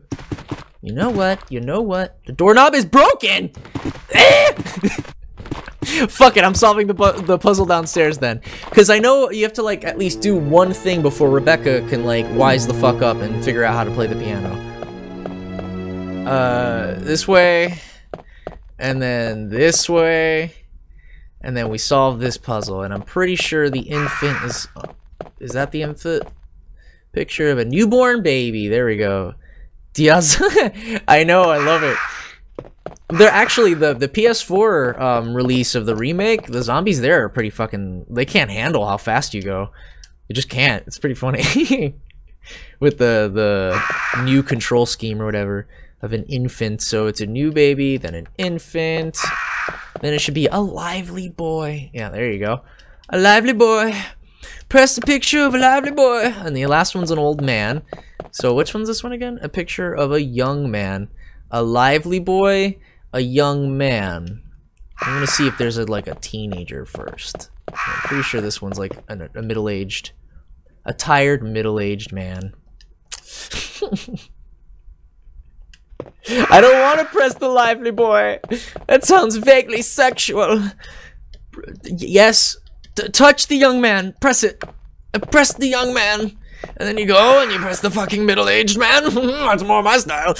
You know what? You know what? The doorknob is broken! *laughs* Fuck it, I'm solving the, the puzzle downstairs then. Because I know you have to, like, at least do one thing before Rebecca can, like, wise the fuck up and figure out how to play the piano. Uh, this way, and then this way, and then we solve this puzzle. And I'm pretty sure the infant is, is that the infant? Picture of a newborn baby. There we go. Diaz. *laughs* I know, I love it. They're actually the the PS4 um, release of the remake. The zombies there are pretty fucking. They can't handle how fast you go. You just can't. It's pretty funny *laughs* with the the new control scheme or whatever of an infant. So it's a new baby, then an infant, then it should be a lively boy. Yeah, there you go. A lively boy. Press the picture of a lively boy. And the last one's an old man. So which one's this one again? A picture of a young man. A lively boy, a young man. I'm gonna see if there's a, like a teenager first. I'm pretty sure this one's like a, a middle-aged, a tired middle-aged man. *laughs* I don't want to press the lively boy. That sounds vaguely sexual. Yes, T touch the young man. Press it. Uh, press the young man. And then you go and you press the fucking middle-aged man. *laughs* That's more my style.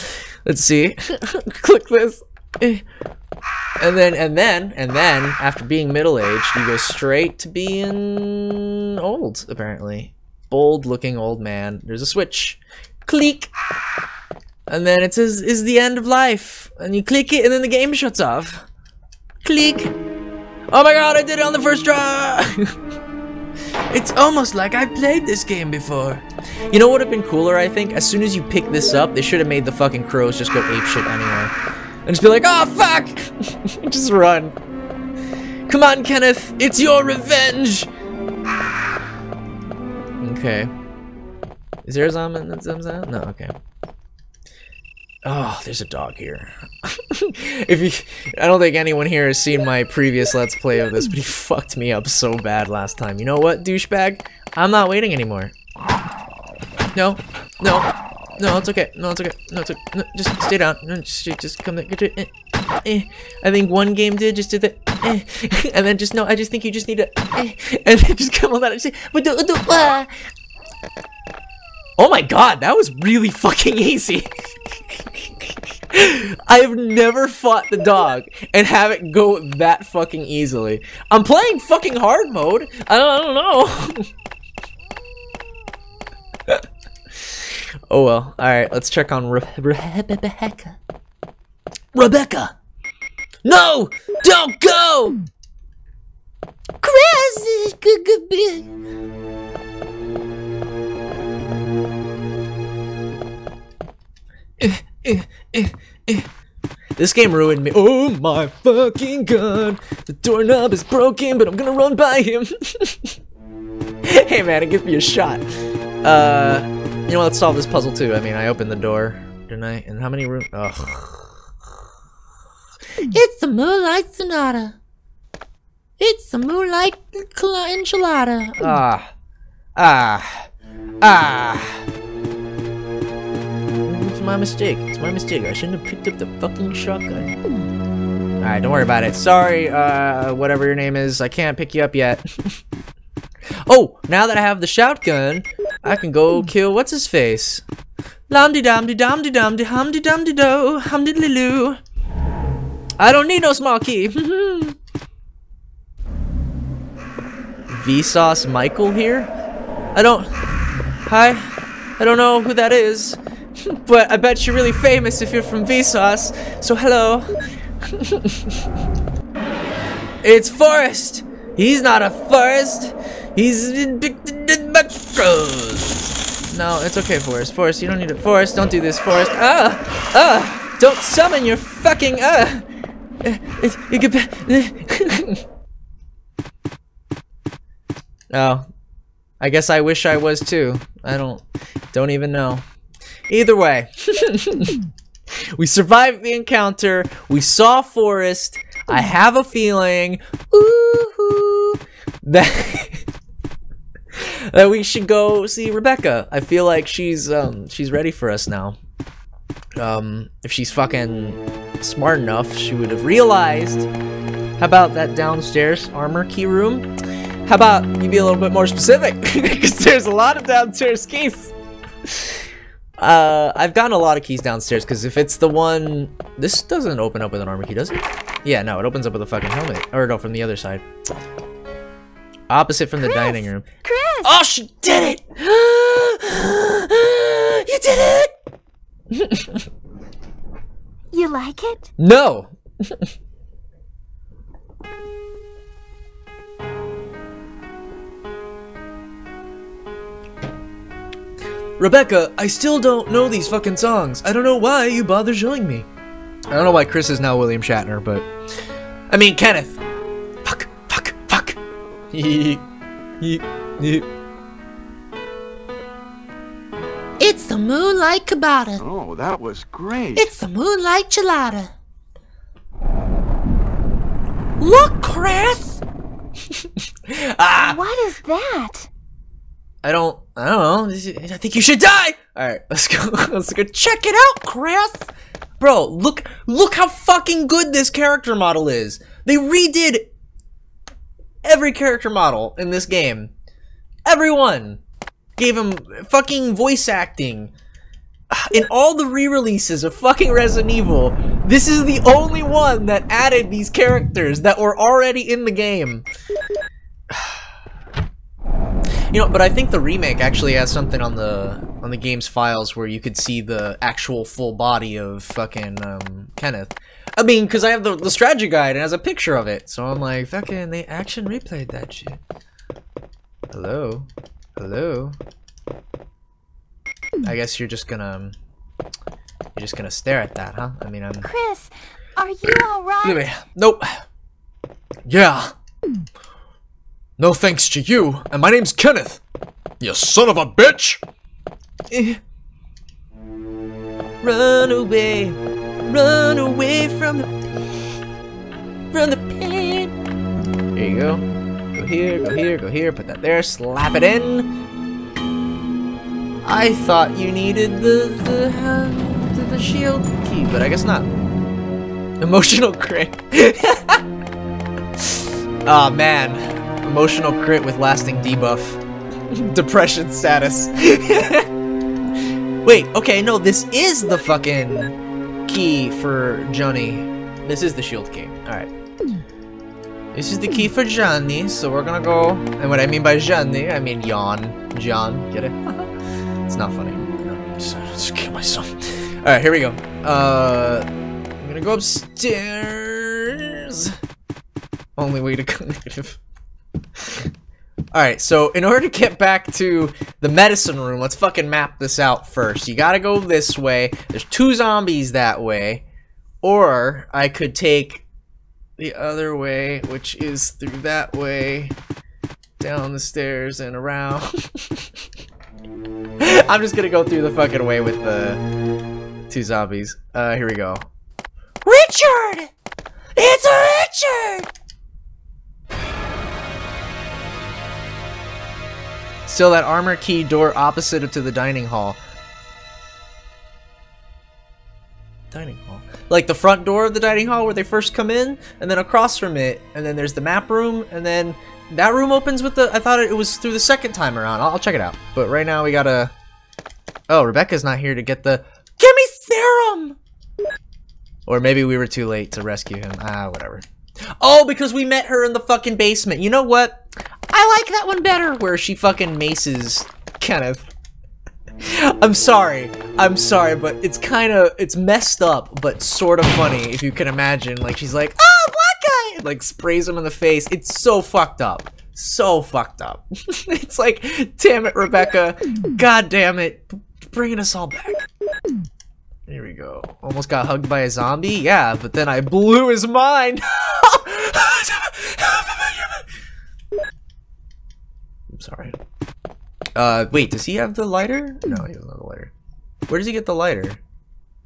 Let's see. *laughs* Click this. And then, and then, and then, after being middle-aged, you go straight to being old, apparently. Bold-looking old man. There's a switch. Click. And then it says, is the end of life. And you click it and then the game shuts off. Click. Oh my god, I did it on the first try! *laughs* it's almost like I've played this game before. You know what would have been cooler, I think? As soon as you pick this up, they should have made the fucking crows just go apeshit anyway. And just be like, oh fuck! *laughs* just run. Come on, Kenneth. It's your revenge. Okay. Is there a zombie that zooms out? No, okay. Oh, there's a dog here. *laughs* if you, I don't think anyone here has seen my previous Let's Play of this, but he fucked me up so bad last time. You know what, douchebag? I'm not waiting anymore. No, no, no, it's okay. No, it's okay. No, it's okay. No, just stay down. No, just, just come there. Eh, eh. I think one game did just did that. Eh. *laughs* and then just no. I just think you just need to. Eh. And then just come on that and say, but do, do, uh. Oh my god, that was really fucking easy. *laughs* I've never fought the dog and have it go that fucking easily. I'm playing fucking hard mode. I don't, I don't know. *laughs* oh well. Alright, let's check on Re Re Rebecca. Rebecca! No! Don't go! Chris! *laughs* This game ruined me. Oh my fucking god. The doorknob is broken, but I'm gonna run by him. *laughs* hey man, it gives me a shot. Uh, you know let's solve this puzzle too. I mean, I opened the door, didn't I? And how many rooms? Ugh. It's the Moonlight Sonata. It's the Moonlight Enchilada. Ah. Ah. Ah. My mistake. It's my mistake. I shouldn't have picked up the fucking shotgun. Alright, don't worry about it. Sorry, uh, whatever your name is. I can't pick you up yet. *laughs* oh, now that I have the shotgun, I can go kill what's his face. Lam de dam de dam de de hum de dum de do hum diddly loo. I don't need no small key. *laughs* Vsauce Michael here? I don't. Hi. I don't know who that is. But I bet you're really famous if you're from Vsauce. So hello. it's Forrest. He's not a forest! He's macros! No, it's okay, Forrest. Forrest, you don't need it. Forrest, don't do this, Forrest. Ah! Ah! Don't summon your fucking ah! *laughs* Oh. I guess I wish I was too. I don't don't even know. Either way. we survived the encounter. We saw Forrest. I have a feeling ooh, that that we should go see Rebecca. I feel like she's um she's ready for us now. Um if she's fucking smart enough, she would have realized. How about that downstairs armor key room? How about you be a little bit more specific? *laughs* Because there's a lot of downstairs keys. Uh, I've gotten a lot of keys downstairs because if it's the one... This doesn't open up with an armor key, does it? Yeah, no, it opens up with a fucking helmet. Or no, from the other side. Opposite from the Chris! dining room. Chris! Oh, she did it! *gasps* you did it! You like it? No! *laughs* Rebecca, I still don't know these fucking songs. I don't know why you bother showing me. I don't know why Chris is now William Shatner, but... I mean, Kenneth. Fuck, fuck, fuck. It's the Moonlight Cabata. Oh, that was great. It's the Moonlight Gelada. Look, Chris! *laughs* ah! What is that? I don't, I don't know. I think you should die. All right, let's go. *laughs* Let's go check it out, Chris. Bro, look, look how fucking good this character model is. They redid every character model in this game. Everyone gave him fucking voice acting. In all the re-releases of fucking Resident Evil, this is the only one that added these characters that were already in the game. *sighs* *sighs* You know, but I think the remake actually has something on the on the game's files where you could see the actual full body of fucking um, Kenneth. I mean, because I have the, the strategy guide and it has a picture of it, so I'm like, fucking, they action replayed that shit. Hello, hello. I guess you're just gonna um, you're just gonna stare at that, huh? I mean, I'm. Chris, are you alright? Anyway, nope. Yeah, No thanks to you, and my name's Kenneth. You son of a bitch! Eh. Run away, run away from the from the pain. Here you go. Go here, go here, go here, put that there, slap it in. I thought you needed the the, uh, the, the shield key, but I guess not. Emotional *laughs* crit. oh *laughs* man, emotional crit with lasting debuff. *laughs* Depression status. *laughs* Wait, okay, no, this is the fucking key for Johnny. This is the shield key. Alright. This is the key for Johnny, so we're gonna go. And what I mean by Johnny, I mean yawn. John, get it? *laughs* it's not funny. Just, just kill myself. Alright, here we go. Uh, I'm gonna go upstairs. Only way to negative. Alright, so in order to get back to the medicine room, let's fucking map this out first. You gotta go this way. There's two zombies that way. Or I could take the other way, which is through that way, down the stairs and around. *laughs* I'm just gonna go through the fucking way with the two zombies. Uh, here we go. Richard! It's Richard! Still that armor key door opposite to the dining hall. Dining hall. Like the front door of the dining hall where they first come in, and then across from it, and then there's the map room, and then that room opens with the. I thought it was through the second time around. I'll, I'll check it out. But right now we gotta. Oh, Rebecca's not here to get the. Give me serum! Or maybe we were too late to rescue him. Ah, whatever. Oh, because we met her in the fucking basement. You know what? I like that one better. Where she fucking maces Kenneth. I'm sorry. I'm sorry, but it's kind of it's messed up, but sort of funny if you can imagine. Like she's like, "Oh, black guy!" like sprays him in the face. It's so fucked up. So fucked up. *laughs* it's like, damn it, Rebecca. God damn it. Bringing us all back. Here we go. Almost got hugged by a zombie? Yeah, but then I blew his mind. *laughs* Sorry. Uh, wait, does he have the lighter? No, he doesn't have the lighter. Where does he get the lighter?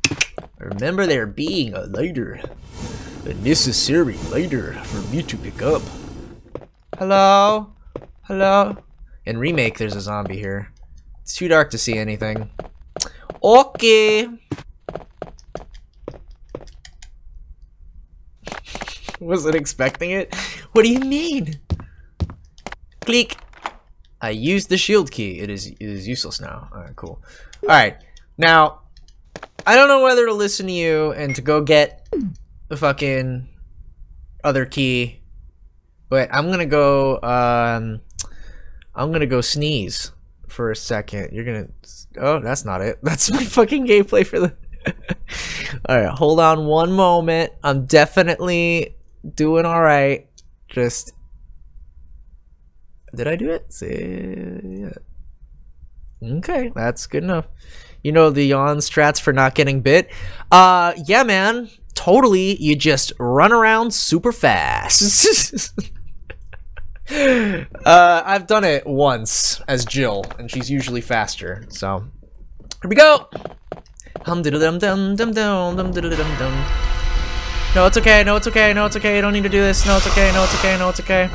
I remember there being a lighter. A necessary lighter for me to pick up. Hello? Hello? In Remake, there's a zombie here. It's too dark to see anything. Okay. *laughs* Wasn't expecting it. What do you mean? Click. I used the shield key. It is it is useless now. Alright, cool. Alright. Now, I don't know whether to listen to you and to go get the fucking other key. But I'm gonna go um I'm gonna go sneeze for a second. You're gonna Oh, that's not it. *laughs* That's my fucking gameplay for the *laughs* Alright, hold on one moment. I'm definitely doing alright. Just did I do it? See, yeah. Okay, that's good enough. You know the yawn strats for not getting bit? Uh, yeah, man. Totally. You just run around super fast. *laughs* uh, I've done it once as Jill, and she's usually faster. So, here we go. Hum diddle dum dum dum dum dum diddle dum dum. No, it's okay. No, it's okay. No, it's okay. You don't need to do this. No, it's okay. No, it's okay. No, it's okay.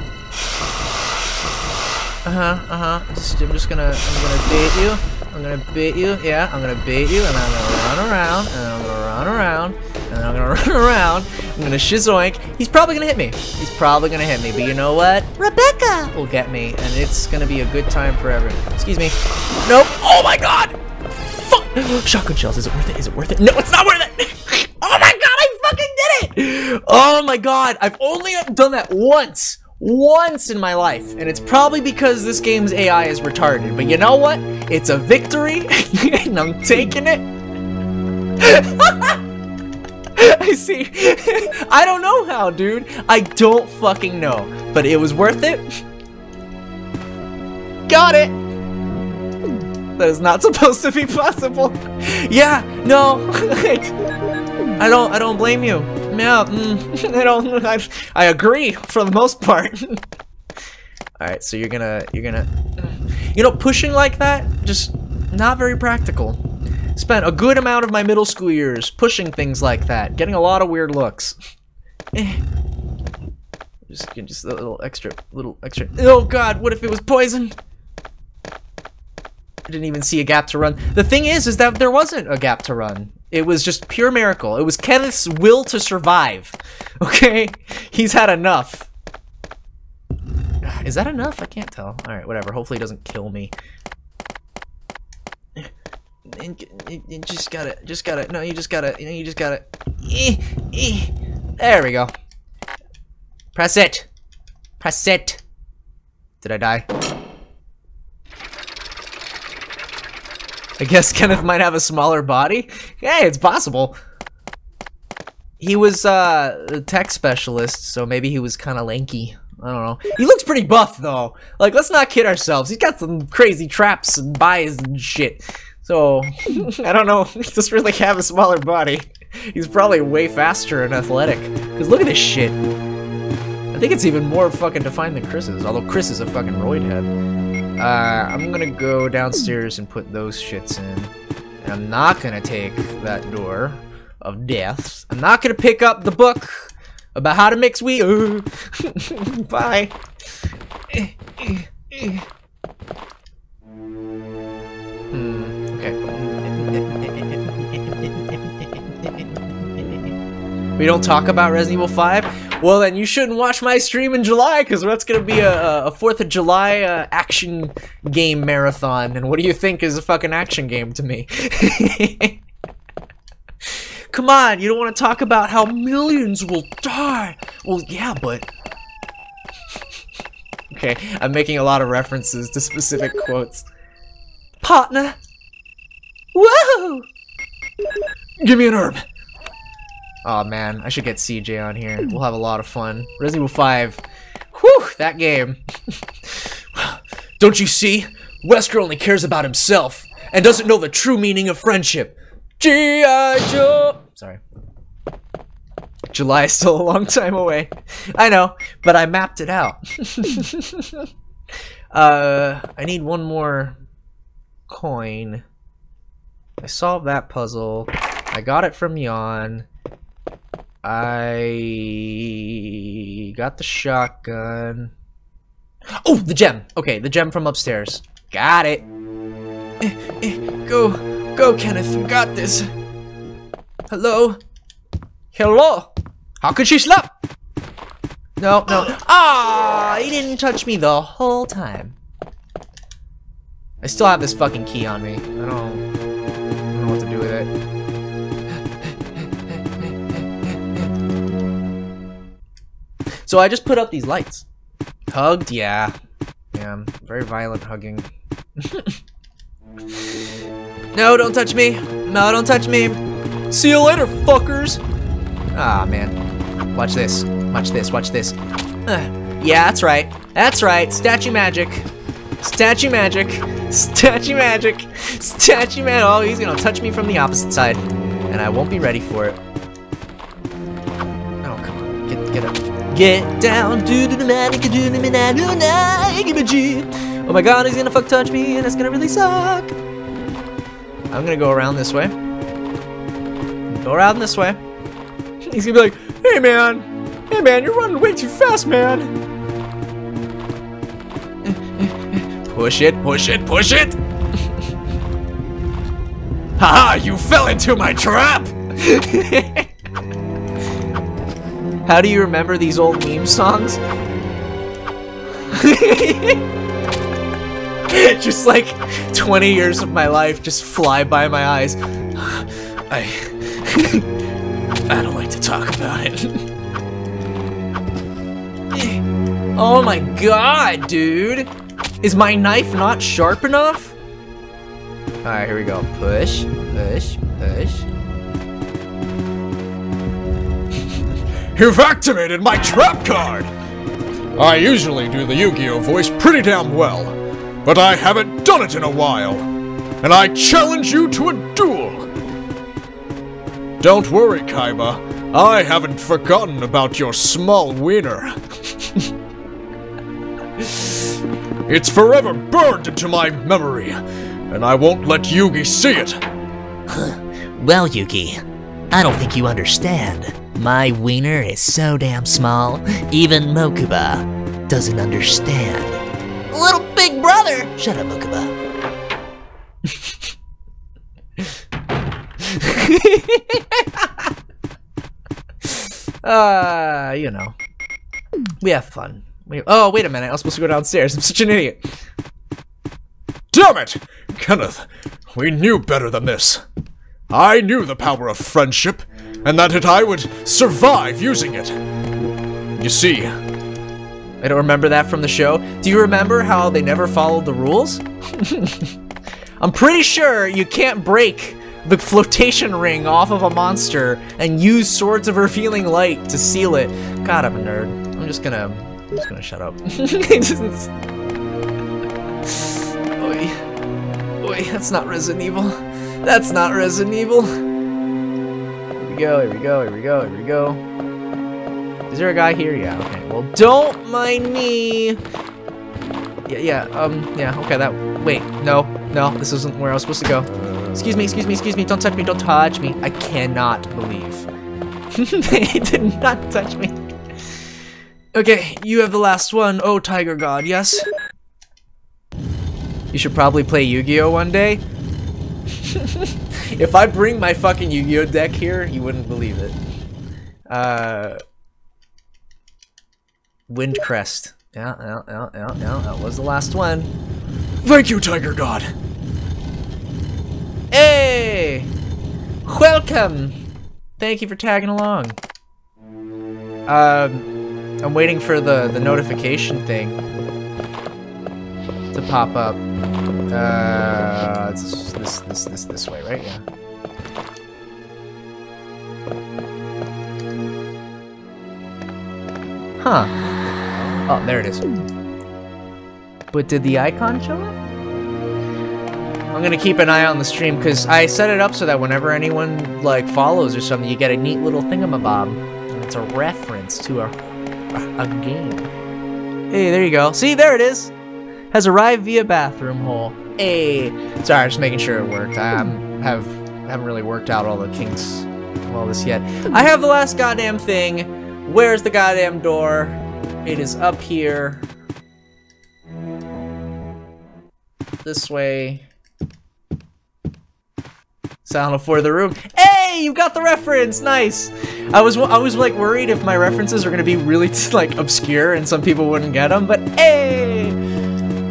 Uh-huh, uh-huh. Just, I'm just gonna, I'm gonna bait you. I'm gonna bait you, yeah, I'm gonna bait you, and I'm gonna run around, and I'm gonna run around, and I'm gonna *laughs* run around. I'm gonna shizoink. He's probably gonna hit me. He's probably gonna hit me, but you know what? Rebecca! Will get me, and it's gonna be a good time forever. Excuse me. Nope. Oh my god! Fuck! *gasps* Shotgun shells, is it worth it? Is it worth it? No, it's not worth it! *laughs* oh my god, I fucking did it! Oh my god, I've only done that once! Once in my life, and it's probably because this game's AI is retarded. But you know what? It's a victory, *laughs* and I'm taking it. *laughs* I see. *laughs* I don't know how, dude. I don't fucking know. But it was worth it. Got it. That is not supposed to be possible. Yeah, no. I don't I don't blame you. Yeah, mm, *laughs* I don't I, I agree for the most part. *laughs* All right, so you're gonna you're gonna, you know, pushing like that just not very practical. Spent a good amount of my middle school years pushing things like that, getting a lot of weird looks. Eh. Just just a little extra, little extra. Oh God, what if it was poison? I didn't even see a gap to run. The thing is, is that there wasn't a gap to run. It was just pure miracle. It was Kenneth's will to survive. *laughs* Okay? He's had enough. Is that enough? I can't tell. Alright, whatever. Hopefully he doesn't kill me. Just gotta, just gotta, no, you just gotta, you just gotta, eh, eh. there we go. Press it. Press it. Did I die? I guess Kenneth might have a smaller body. Hey, it's possible. He was uh, a tech specialist, so maybe he was kind of lanky. I don't know. He looks pretty buff though. Like, let's not kid ourselves. He's got some crazy traps and buys and shit. So, *laughs* I don't know. *laughs* He doesn't really have a smaller body. He's probably way faster and athletic. Cause look at this shit. I think it's even more fucking defined than Chris's. Although Chris is a fucking roid head. Uh, I'm gonna go downstairs and put those shits in. And I'm not gonna take that door of death. I'm not gonna pick up the book about how to mix weed. *laughs* Bye. Hmm, okay. We don't talk about Resident Evil 5? Well, then you shouldn't watch my stream in July, because that's going to be a, a 4th of July uh, action game marathon. And what do you think is a fucking action game to me? *laughs* Come on, you don't want to talk about how millions will die. Well, yeah, but... *laughs* okay, I'm making a lot of references to specific *laughs* quotes. Partner! Whoa! Give me an herb! Oh man, I should get CJ on here. We'll have a lot of fun. Resident Evil 5. Whew, that game. *laughs* Don't you see? Wesker only cares about himself and doesn't know the true meaning of friendship. G.I. Joe! Sorry. July is still a long *laughs* time away. I know, but I mapped it out. *laughs* uh, I need one more coin. I solved that puzzle. I got it from Yawn. I got the shotgun. Oh, the gem. Okay, the gem from upstairs. Got it. Eh, eh, go, go, Kenneth. You got this. Hello. Hello. How could she slap? No, no. *gasps* Ah, he didn't touch me the whole time. I still have this fucking key on me. I don't, I don't So I just put up these lights. Hugged? Yeah. Yeah, very violent hugging. *laughs* no, don't touch me. No, don't touch me. See you later, fuckers. Ah, man. Watch this. Watch this. Watch this. Uh, *sighs* yeah, that's right. That's right. Statue magic. Statue magic. *laughs* Statue magic. *laughs* Statue man. Oh, he's gonna touch me from the opposite side. And I won't be ready for it. Oh, come on. Get, get up. Get down. Oh my god, he's gonna fuck touch me, and that's gonna really suck. I'm gonna go around this way. Go around this way. *laughs* He's gonna be like, hey man, hey man, you're running way too fast, man. Push it, push it, push it! *laughs* Haha, you fell into my trap! *laughs* How do you remember these old meme songs? *laughs* just like 20 years of my life just fly by my eyes. I *laughs* I don't like to talk about it. *laughs* oh my god, dude. Is my knife not sharp enough? Alright, here we go. Push, push, push. You've activated my trap card! I usually do the Yu-Gi-Oh voice pretty damn well, but I haven't done it in a while, and I challenge you to a duel! Don't worry, Kaiba, I haven't forgotten about your small wiener. *laughs* It's forever burned into my memory, and I won't let Yugi see it. *laughs* Well, Yugi, I don't think you understand. My wiener is so damn small, even Mokuba doesn't understand. Little big brother! Shut up, Mokuba. Uh, *laughs* you know. We have fun. We, oh, wait a minute. I was supposed to go downstairs. I'm such an idiot. Damn it! Kenneth, we knew better than this. I knew the power of friendship, and that it I would survive using it. You see, I don't remember that from the show. Do you remember how they never followed the rules? *laughs* I'm pretty sure you can't break the flotation ring off of a monster and use swords of revealing light to seal it. God, I'm a nerd. I'm just gonna, I'm just gonna shut up. *laughs* Oy. Oy, that's not Resident Evil. That's not Resident Evil. We go, here we go, here we go, here we go. Is there a guy here? Yeah, okay. Well, don't mind me. Yeah, yeah, um, yeah, okay, that, wait, no, no, this isn't where I was supposed to go. Excuse me, excuse me, excuse me, don't touch me, don't touch me. I cannot believe. *laughs* they did not touch me. Okay, you have the last one. Oh, Tiger God, yes? You should probably play Yu-Gi-Oh! one day. *laughs* *laughs* if I bring my fucking Yu-Gi-Oh! deck here, you wouldn't believe it. Uh... Windcrest. Yeah, yeah, yeah, yeah, yeah, that was the last one. thank you, Tiger God. Hey! Welcome! Thank you for tagging along. Um, I'm waiting for the, the notification thing to pop up. Uh, it's this, this, this, this way, right? Yeah. Huh. Oh, there it is. But did the icon show up? I'm gonna keep an eye on the stream because I set it up so that whenever anyone like follows or something, you get a neat little thingamabob. It's a reference to a, a game. Hey, there you go. See, there it is. Has arrived via bathroom hole. Hey, sorry, just making sure it worked. I um, have haven't really worked out all the kinks of all this yet. I have the last goddamn thing. Where's the goddamn door? It is up here. This way. Sound for the room. Hey, you got the reference. Nice. I was I was like worried if my references were gonna be really *laughs* like obscure and some people wouldn't get them. But hey,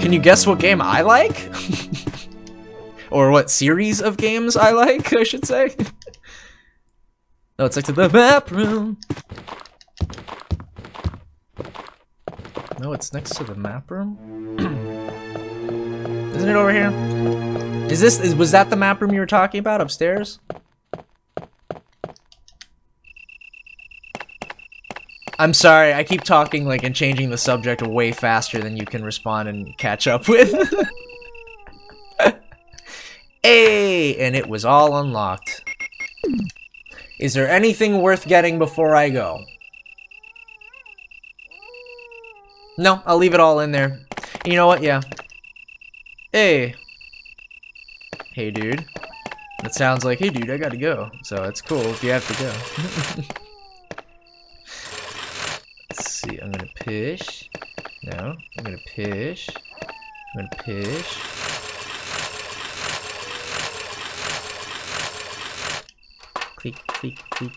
can you guess what game I like? *laughs* or what series of games I like? I should say. no, *laughs* oh, it's like to the map room. No, it's next to the map room. *clears throat* Isn't it over here? Is this is was that the map room you were talking about upstairs? I'm sorry, I keep talking like and changing the subject way faster than you can respond and catch up with. *laughs* hey, and it was all unlocked. Is there anything worth getting before I go? No, I'll leave it all in there. You know what? Yeah. Hey. Hey, dude. That sounds like, hey, dude, I gotta go. So it's cool if you have to go. *laughs* See, I'm gonna push. No, I'm gonna push. I'm gonna push. Click, click, click.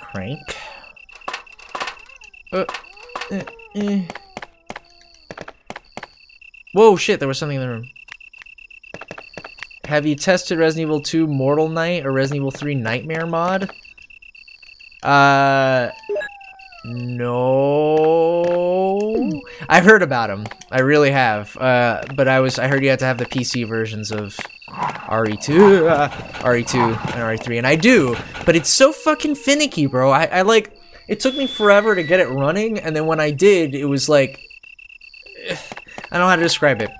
Crank. Uh, uh, eh. Whoa, shit, there was something in the room. Have you tested Resident Evil 2 Mortal Night or Resident Evil 3 Nightmare mod? Uh, no. I've heard about them. I really have. Uh, but I was I heard you had to have the PC versions of RE2, uh, RE2 and RE3, and I do. But it's so fucking finicky, bro. I, I like. It took me forever to get it running, and then when I did, it was like. *sighs* I don't know how to describe it.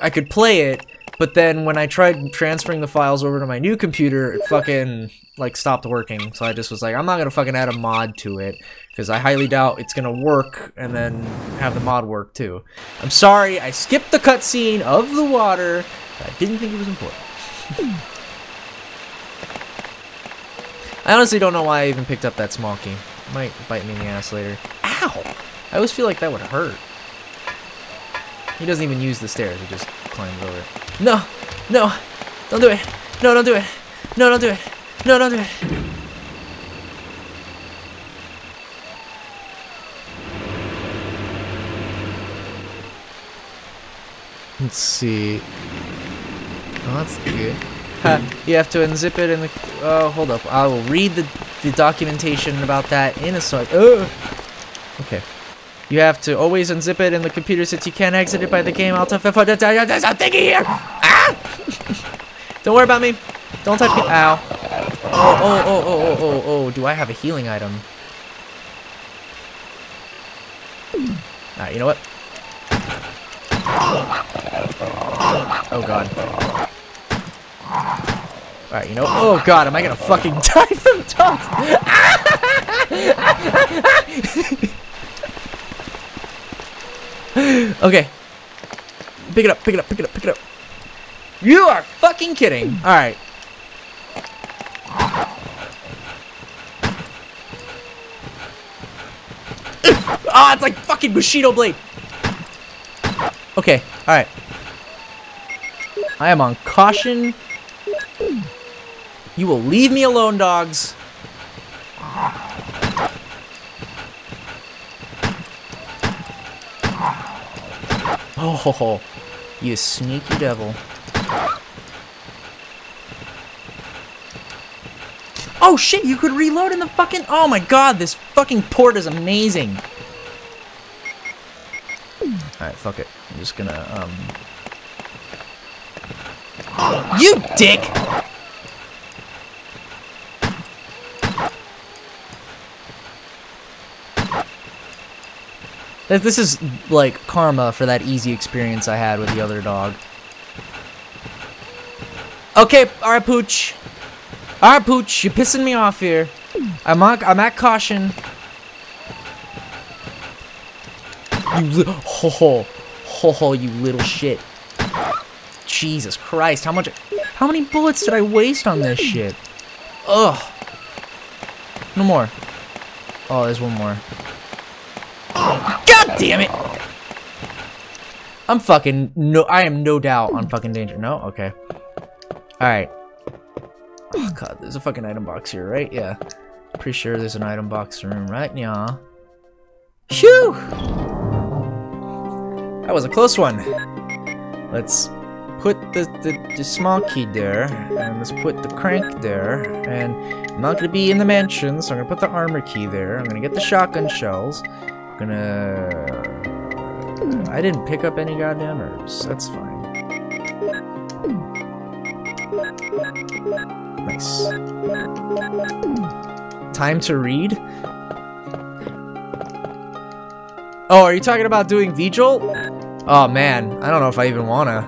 I could play it, but then when I tried transferring the files over to my new computer, it fucking like stopped working. So I just was like, I'm not gonna fucking add a mod to it. Because I highly doubt it's gonna work and then have the mod work too. I'm sorry, I skipped the cutscene of the water. I didn't think it was important. *laughs* I honestly don't know why I even picked up that small. Might bite me in the ass later. Ow! I always feel like that would hurt. He doesn't even use the stairs, he just climbs over it. No! No! Don't do it! No, don't do it! No, don't do it! No, don't do it! Let's see. Oh, that's good. Ha, you have to unzip it in the. Oh, hold up. I will read the, the documentation about that in a sec. Oh. Okay. You have to always unzip it in the computer since you can't exit it by the game. I'll tell you. There's a thingy here! Ah! Don't worry about me. Don't touch me. Ow. Oh, oh, oh, oh, oh, oh, oh. Do I have a healing item? Alright, you know what? Oh god. Alright, you know. Oh god, am I gonna fucking *laughs* die from dogs? *laughs* okay. Pick it up, pick it up, pick it up, pick it up. You are fucking kidding. Alright. *laughs* Ah, oh, it's like fucking Bushido Blade. Okay, alright. I am on caution. You will leave me alone, dogs. Oh, ho, ho. you sneaky devil. Oh shit, you could reload in the fucking- Oh my god, this fucking port is amazing. Alright, fuck it. I'm just gonna, um... You dick! This is, like, karma for that easy experience I had with the other dog. Okay, alright, Pooch. Alright, Pooch, you're pissing me off here. I'm, on, I'm at caution. You ho ho ho ho you little shit. Jesus Christ, how much how many bullets did I waste on this shit? Ugh. No more. Oh, there's one more. God damn it! I'm fucking no I am no doubt on fucking danger. No? Okay. Alright. Oh god, there's a fucking item box here, right? Yeah. Pretty sure there's an item box room right now. Phew! That was a close one. Let's put the, the, the, small key there, and let's put the crank there, and I'm not gonna be in the mansion, so I'm gonna put the armor key there. I'm gonna get the shotgun shells. I'm gonna... I didn't pick up any goddamn herbs. That's fine. Nice. Time to read? Oh, are you talking about doing V-Jolt? Oh man, I don't know if I even wanna.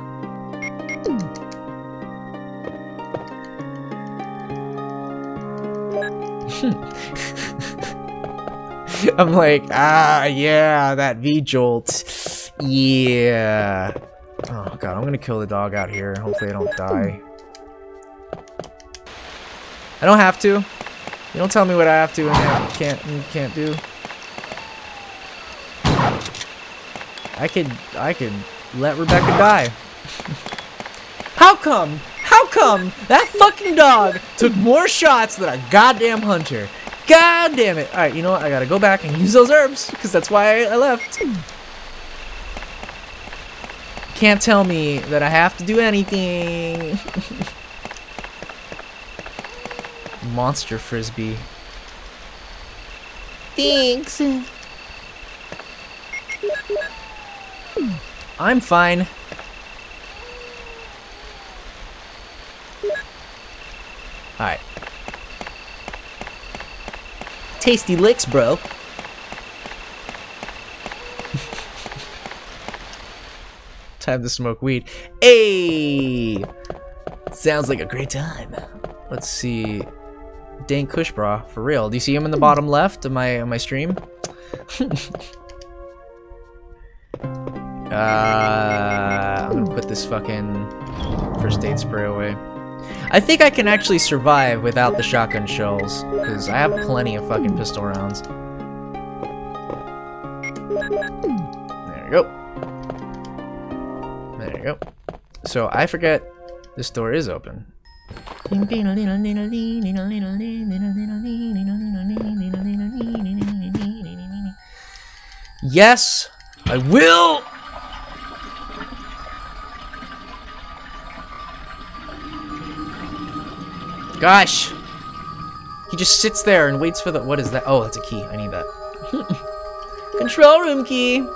*laughs* I'm like, ah, yeah, that V-Jolt. Yeah. Oh god, I'm gonna kill the dog out here. Hopefully I don't die. I don't have to. You don't tell me what I have to and can't, can't do. I could, I could let Rebecca die. *laughs* How come? How come that fucking dog took more shots than a goddamn hunter? God damn it. Alright, you know what? I gotta go back and use those herbs, because that's why I left. Can't tell me that I have to do anything. *laughs* Monster Frisbee. Thanks. I'm fine. Alright. Tasty licks, bro. *laughs* Time to smoke weed. Hey! Sounds like a great time. Let's see. Dank Kush bra, for real. Do you see him in the bottom left of my of my stream? *laughs* uh, I'm gonna put this fucking first aid spray away. I think I can actually survive without the shotgun shells, because I have plenty of fucking pistol rounds. There you go. There you go. So I forget this door is open. Yes, I will. Gosh. He just sits there and waits for the- what is that? Oh, that's a key. I need that. *laughs* Control room key.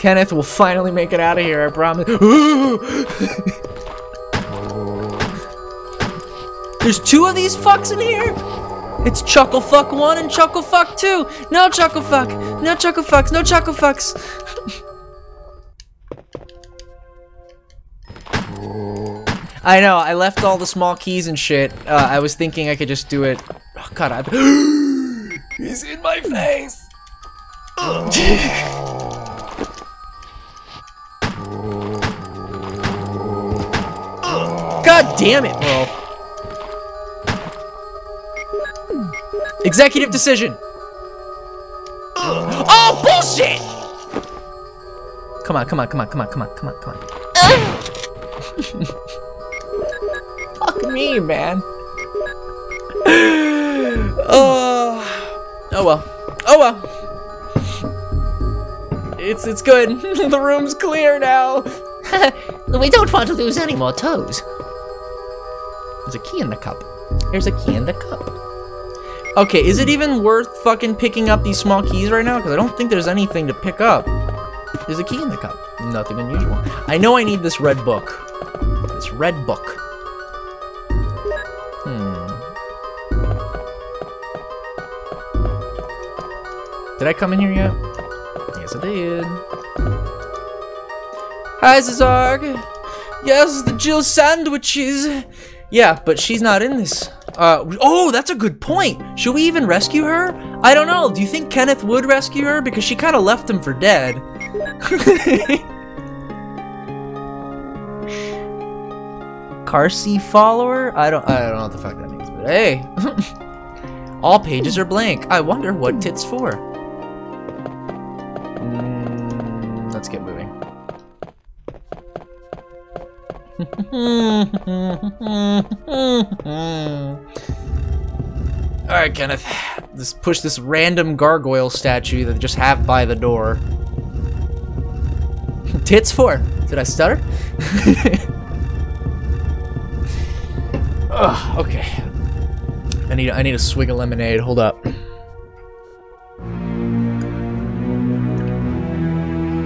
Kenneth will finally make it out of here, I promise. *gasps* There's two of these fucks in here? It's Chuckle Fuck 1 and Chuckle Fuck 2. No Chuckle Fuck. No Chuckle Fucks. No Chuckle Fucks. I know, I left all the small keys and shit. Uh, I was thinking I could just do it. Oh god, I... *gasps* He's in my face! *laughs* damn it, bro. Executive decision! *gasps* Oh, bullshit! Come on, come on, come on, come on, come on, come on, come on. *laughs* Fuck me, man. *sighs* oh, oh well. Oh well. It's it's good. *laughs* the room's clear now. *laughs* we don't want to lose any more toes. There's a key in the cup. There's a key in the cup. Okay, is it even worth fucking picking up these small keys right now? Because I don't think there's anything to pick up. There's a key in the cup. Nothing unusual. I know I need this red book. This red book. Hmm. Did I come in here yet? Yes, I did. Hi, Zazarg. Yes, the Jill sandwiches. Yeah, but she's not in this. Uh, oh, that's a good point. Should we even rescue her? I don't know. Do you think Kenneth would rescue her? Because she kind of left him for dead. *laughs* Carsey follower? I don't I don't know what the fuck that means, but hey. *laughs* All pages are blank. I wonder what tits for. Alright, Kenneth. Let's push this random gargoyle statue that I just have by the door. *laughs* Tits for? Did I stutter? *laughs* Ugh, okay. I need I need a swig of lemonade. Hold up.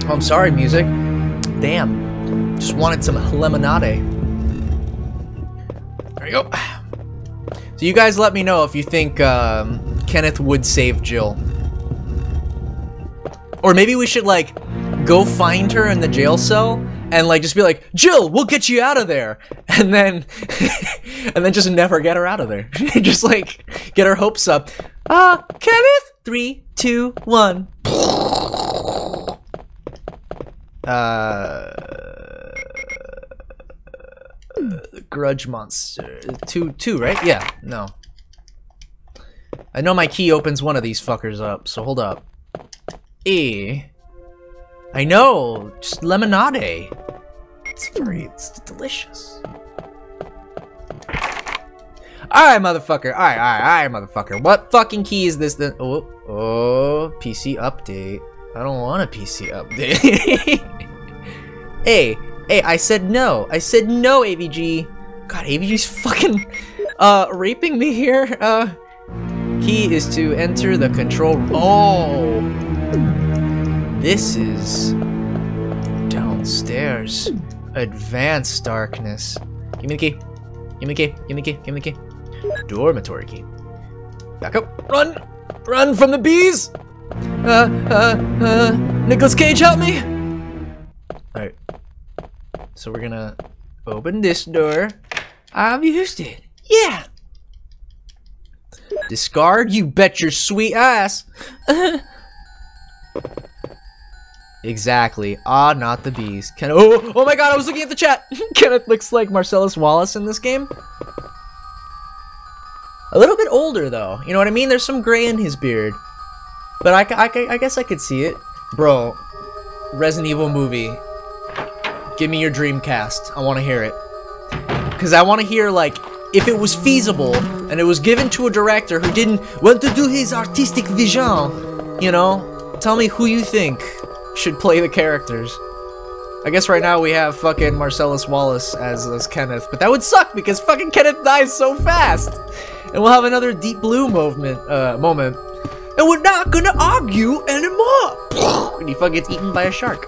Oh, I'm sorry, music. Damn. Just wanted some lemonade. There you go. So you guys let me know if you think um, Kenneth would save Jill. Or maybe we should like go find her in the jail cell and like just be like, Jill, we'll get you out of there, *laughs* and then *laughs* and then just never get her out of there. *laughs* just like get her hopes up. Uh, Kenneth, three, two, one. Uh, grudge monster. Two, two, right? Yeah. No. I know my key opens one of these fuckers up, so hold up. E. I know, just lemonade. It's very, it's delicious. Alright, motherfucker. Alright, alright, alright, motherfucker. What fucking key is this then? Oh, oh, PC update. I don't want a PC update. *laughs* hey, hey, I said no. I said no, AVG. God, AVG's fucking, uh, raping me here. Uh, key is to enter the control. Oh. This is downstairs. Advanced darkness. Give me the key. Give me the key. Give me the key. Give me the key. Dormitory key. Back up. Run! Run from the bees! Uh, uh, uh, Nicolas Cage, help me! Alright. So we're gonna open this door. I've used it. Yeah. Discard? You bet your sweet ass. *laughs* exactly. Ah, not the bees. Ken oh, oh my god, I was looking at the chat. *laughs* Kenneth looks like Marcellus Wallace in this game. A little bit older, though. You know what I mean? There's some gray in his beard. But I, I, I guess I could see it. Bro, Resident Evil movie. Give me your Dreamcast. I want to hear it. Because I want to hear, like, if it was feasible and it was given to a director who didn't want to do his artistic vision, you know, tell me who you think should play the characters. I guess right now we have fucking Marcellus Wallace as, as Kenneth, but that would suck because fucking Kenneth dies so fast. And we'll have another Deep Blue movement, uh, moment. And we're not gonna argue anymore! *laughs* and he fucking gets eaten by a shark.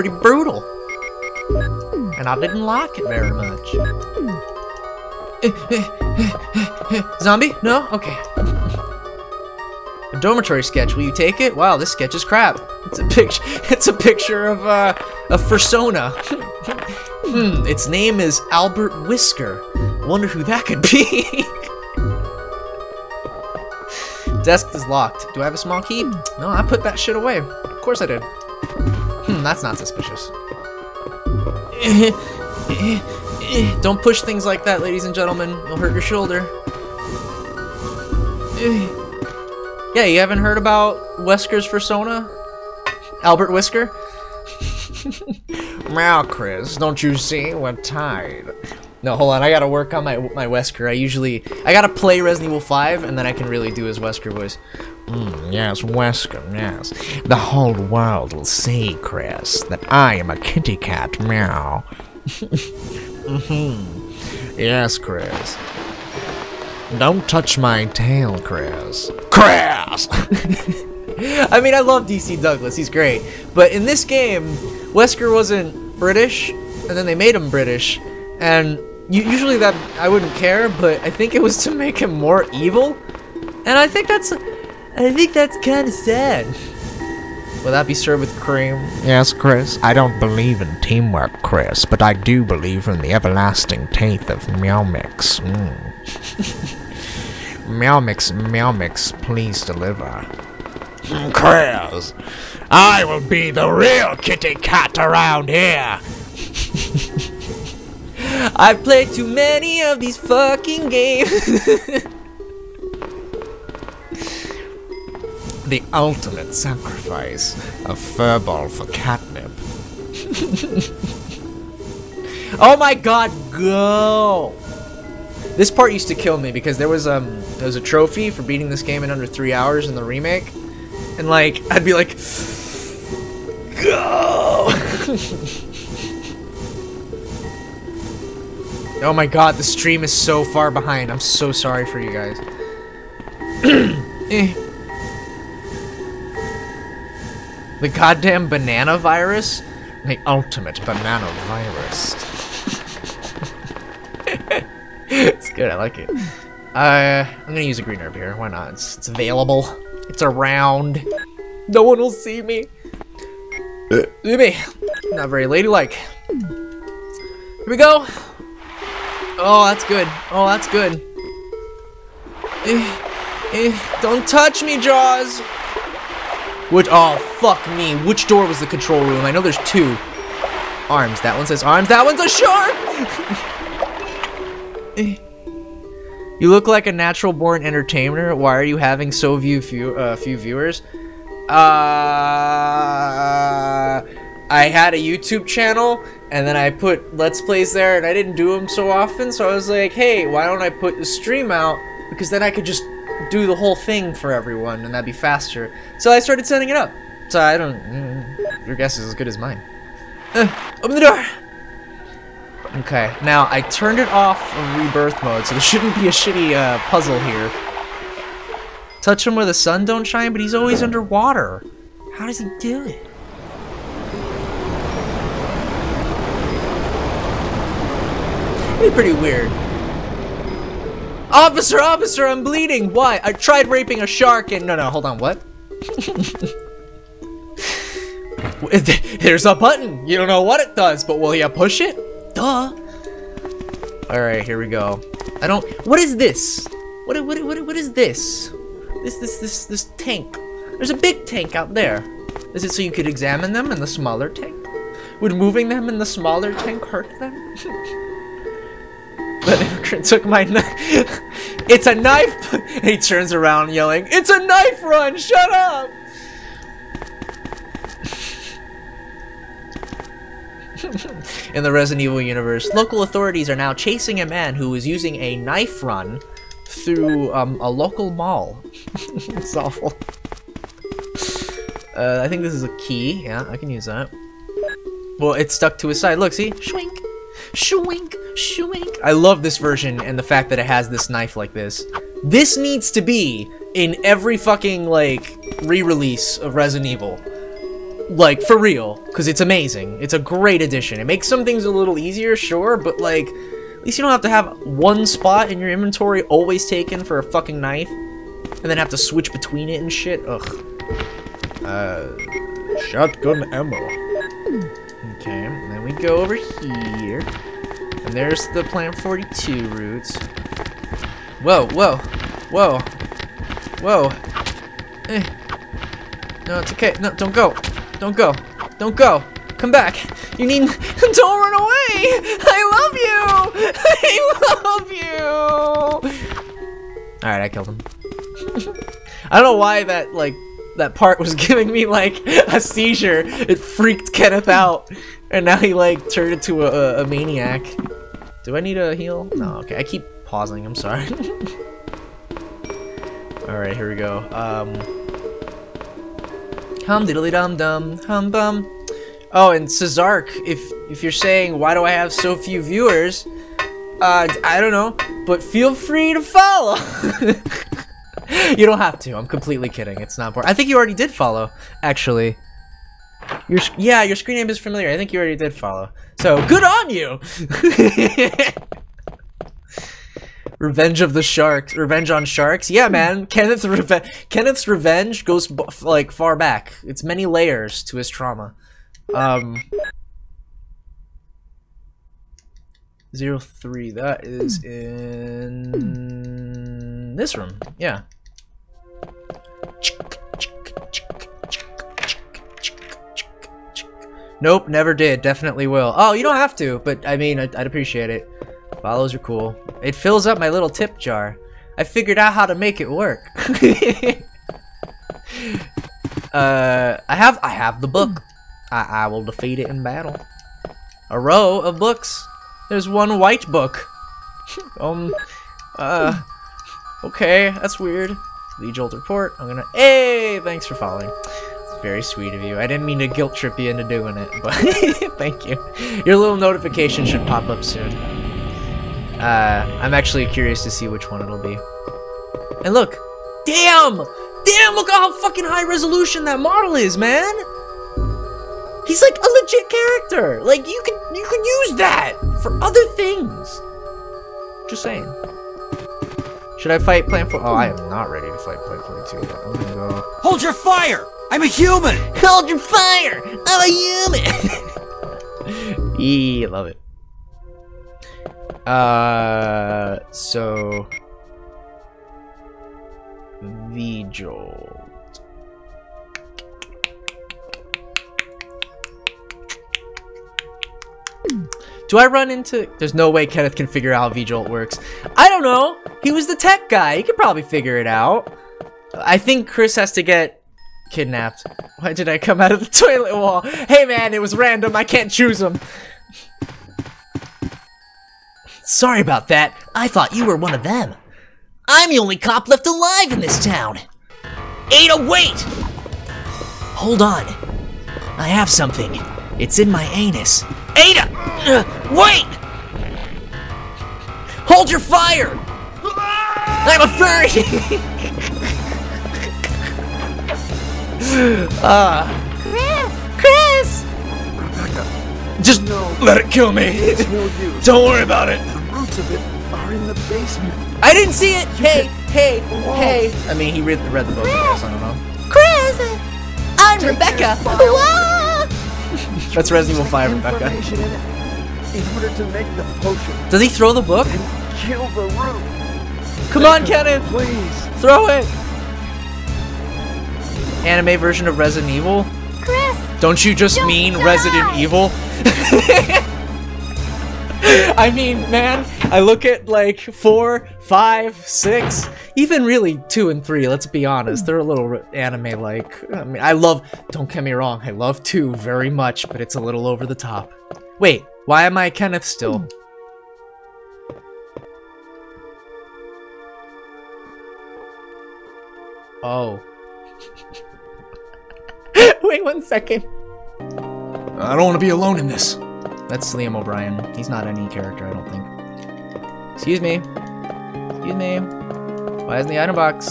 Pretty brutal. And I didn't like it very much. Zombie? No? Okay. A dormitory sketch. Will you take it? Wow, this sketch is crap. It's a picture. *laughs* It's a picture of uh, a persona. hmm. Its name is Albert Whisker. Wonder who that could be. *laughs* Desk is locked. Do I have a small key? No, I put that shit away. Of course I did. Hmm, that's not suspicious. *laughs* Don't push things like that, ladies and gentlemen. You'll hurt your shoulder. Yeah, you haven't heard about Wesker's persona? Albert Whisker? *laughs* Meow, Chris, don't you see? We're tied. No, hold on, I gotta work on my my Wesker. I usually... I gotta play Resident Evil 5, and then I can really do his Wesker voice. Mm, yes, Wesker, yes. The whole world will see, Chris, that I am a kitty cat, meow. mm-hmm. *laughs* Yes, Chris. Don't touch my tail, Chris. Chris! *laughs* I mean, I love DC Douglas, he's great. But in this game, Wesker wasn't British, and then they made him British, and usually that I wouldn't care, but I think it was to make him more evil, and I think that's, I think that's kind of sad. Will that be served with cream? Yes, Chris. I don't believe in teamwork, Chris, but I do believe in the everlasting taste of Meow Mix. Mm. *laughs* meow Mix, Meow Mix, please deliver. *laughs* Chris, I will be the real kitty cat around here. *laughs* I've played too many of these fucking games. the ultimate sacrifice, a furball for catnip. oh my god, go! This part used to kill me because there was um there was a trophy for beating this game in under three hours in the remake, and like I'd be like, go! *laughs* oh my god, the stream is so far behind. I'm so sorry for you guys. *clears throat* eh. The goddamn banana virus? The ultimate banana virus. *laughs* it's good, I like it. Uh, I'm gonna use a green herb here. Why not? It's, it's available. It's around. No one will see me. See me. Not very ladylike. Here we go. Oh, that's good. Oh, that's good. Eh, eh, don't touch me, Jaws. Which, oh, fuck me. Which door was the control room? I know there's two. Arms. That one says arms. That one's a shark! *laughs* you look like a natural born entertainer. Why are you having so few, few, uh, few viewers? Uh, I had a YouTube channel, and then I put Let's Plays there, and I didn't do them so often, so I was like, hey, why don't I put the stream out? Because then I could just do the whole thing for everyone, and that'd be faster. So I started setting it up. So I don't... Mm, your guess is as good as mine. Uh, open the door! Okay, now I turned it off of rebirth mode, so there shouldn't be a shitty uh, puzzle here. Touch him where the sun don't shine, but he's always underwater. How does he do it? Be pretty weird. Officer, officer, I'm bleeding. Why? I tried raping a shark and... No, no, hold on, what? *laughs* There's a button. You don't know what it does, but will you push it? Duh. All right, here we go. I don't. What is this? What what what what is this? This this this this tank. There's a big tank out there. Is it so you could examine them in the smaller tank? Would moving them in the smaller tank hurt them? *laughs* but *laughs* Immigrant took my knife. *laughs* it's a knife. *laughs* He turns around yelling, "It's a knife run! Shut up!" In the Resident Evil universe, local authorities are now chasing a man who is using a knife run through um, a local mall. it's awful. Uh, I think this is a key. Yeah, I can use that. Well, it's stuck to his side. Look, see? Shwink, shwink, shwink. I love this version and the fact that it has this knife like this. This needs to be in every fucking, like, re-release of Resident Evil. Like, for real. Because it's amazing. It's a great addition. It makes some things a little easier, sure, but, like, at least you don't have to have one spot in your inventory always taken for a fucking knife. And then have to switch between it and shit. Ugh. Uh, Shotgun ammo. Go over here. And there's the Plant 42 roots. Whoa, whoa, whoa, whoa. Eh. No, it's okay. No, don't go. Don't go. Don't go. Come back. You need. *laughs* Don't run away. I love you. *laughs* I love you. All right, I killed him. *laughs* I don't know why that like that part was giving me like a seizure. It freaked Kenneth out, and now he like turned into a, a, maniac. Do I need a heal? No. Okay, I keep pausing. I'm sorry. *laughs* All right, here we go. Um. Hum diddly dum dum hum bum. Oh, and Cesark, if if you're saying why do I have so few viewers, uh, I don't know, but feel free to follow. *laughs* you don't have to. I'm completely kidding. It's not boring. I think you already did follow, actually. Your yeah, your screen name is familiar. I think you already did follow. So good on you. *laughs* Revenge of the Sharks. Revenge on Sharks. Yeah, man. Kenneth's reve- Kenneth's revenge goes like far back. It's many layers to his trauma. Um. Zero three. That is in this room. Yeah. Nope, never did. Definitely will. Oh, you don't have to, but I mean, I'd, I'd appreciate it. Follows are cool. It fills up my little tip jar. I figured out how to make it work. *laughs* uh, I have I have the book. I, I will defeat it in battle. A row of books. There's one white book. *laughs* um, uh, okay, that's weird. V-Jolt report. I'm gonna. Hey, thanks for following. Very sweet of you. I didn't mean to guilt trip you into doing it, but *laughs* thank you. Your little notification should pop up soon. Uh, I'm actually curious to see which one it'll be. And look, damn, damn! Look how fucking high resolution that model is, man. He's like a legit character. Like you could you could use that for other things. Just saying. Should I fight Plant 4? Oh, I am not ready to fight Plant 42. I'm gonna go. Hold your fire! I'm a human! Hold your fire! I'm a human! Eee, *laughs* love it. Uh, so. Vigil. Do I run into... There's no way Kenneth can figure out how V-Jolt works. I don't know. He was the tech guy. He could probably figure it out. I think Chris has to get kidnapped. Why did I come out of the *laughs* toilet wall? Hey man, it was random. I can't choose him. Sorry about that. I thought you were one of them. I'm the only cop left alive in this town. Ada, wait! Hold on. I have something. It's in my anus. Ada! Uh, wait! Hold your fire! I'm a furry! *laughs* Ah. Chris! Rebecca. Just let it kill me. It's no use. Don't worry about it. The roots of it are in the basement. I didn't see it. Hey, hey, hey. I mean, he read, read the book. I guess. I don't know. Chris! I'm Rebecca. Whoa! That's Resident Evil 5, Rebecca. In. In order to make the potion, Does he throw the book? kill the root. Come on, Kenneth! Please. Throw it! Anime version of Resident Evil? Chris, Don't you just Don't mean die! Resident Evil? *laughs* I mean, man, I look at like four, five, six, even really two and three. Let's be honest, they're a little anime like. I mean, I love. Don't get me wrong, I love two very much, but it's a little over the top. Wait, why am I Kenneth still? Hmm. Oh. Wait one second. I don't want to be alone in this. That's Liam O'Brien. He's not any character, I don't think. Excuse me. Excuse me. Why isn't the item box?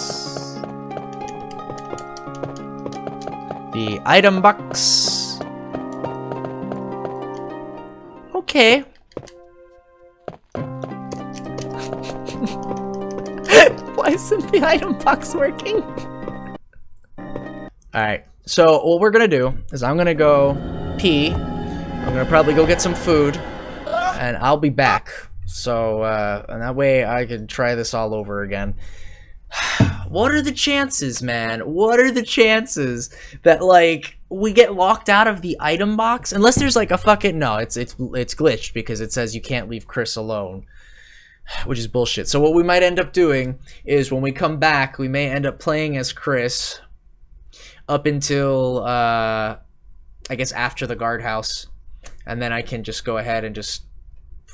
The item box. Okay. *laughs* Why isn't the item box working? Alright, so what we're gonna do is I'm gonna go pee. I'm gonna probably go get some food, and I'll be back. So, uh, and that way I can try this all over again. *sighs* what are the chances, man? What are the chances that like we get locked out of the item box? Unless there's like a fucking no, it's it's it's glitched because it says you can't leave Chris alone. *sighs* Which is bullshit. So what we might end up doing is when we come back, we may end up playing as Chris up until uh I guess after the guardhouse. And then I can just go ahead and just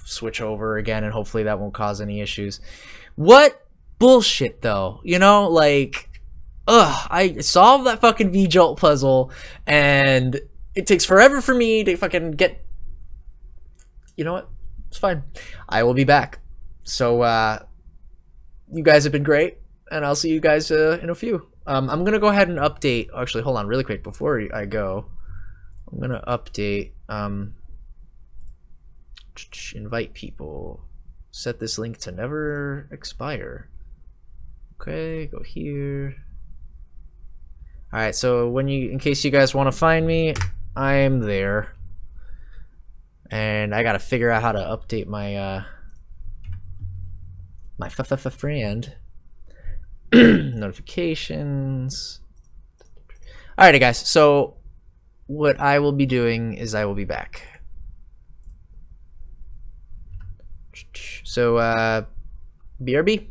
switch over again and hopefully that won't cause any issues. What bullshit though? You know, like ugh, I solved that fucking V-Jolt puzzle and it takes forever for me to fucking get You know what? It's fine. I will be back. So uh you guys have been great and I'll see you guys uh, in a few. Um, I'm gonna go ahead and update. Actually, hold on, really quick before I go. I'm gonna update. Um, invite people. Set this link to never expire. Okay, go here. All right, so when you, in case you guys want to find me, I'm there. And I gotta figure out how to update my uh, my f friend *clears throat* notifications. Alrighty, guys. So, what I will be doing is I will be back. So, uh, BRB.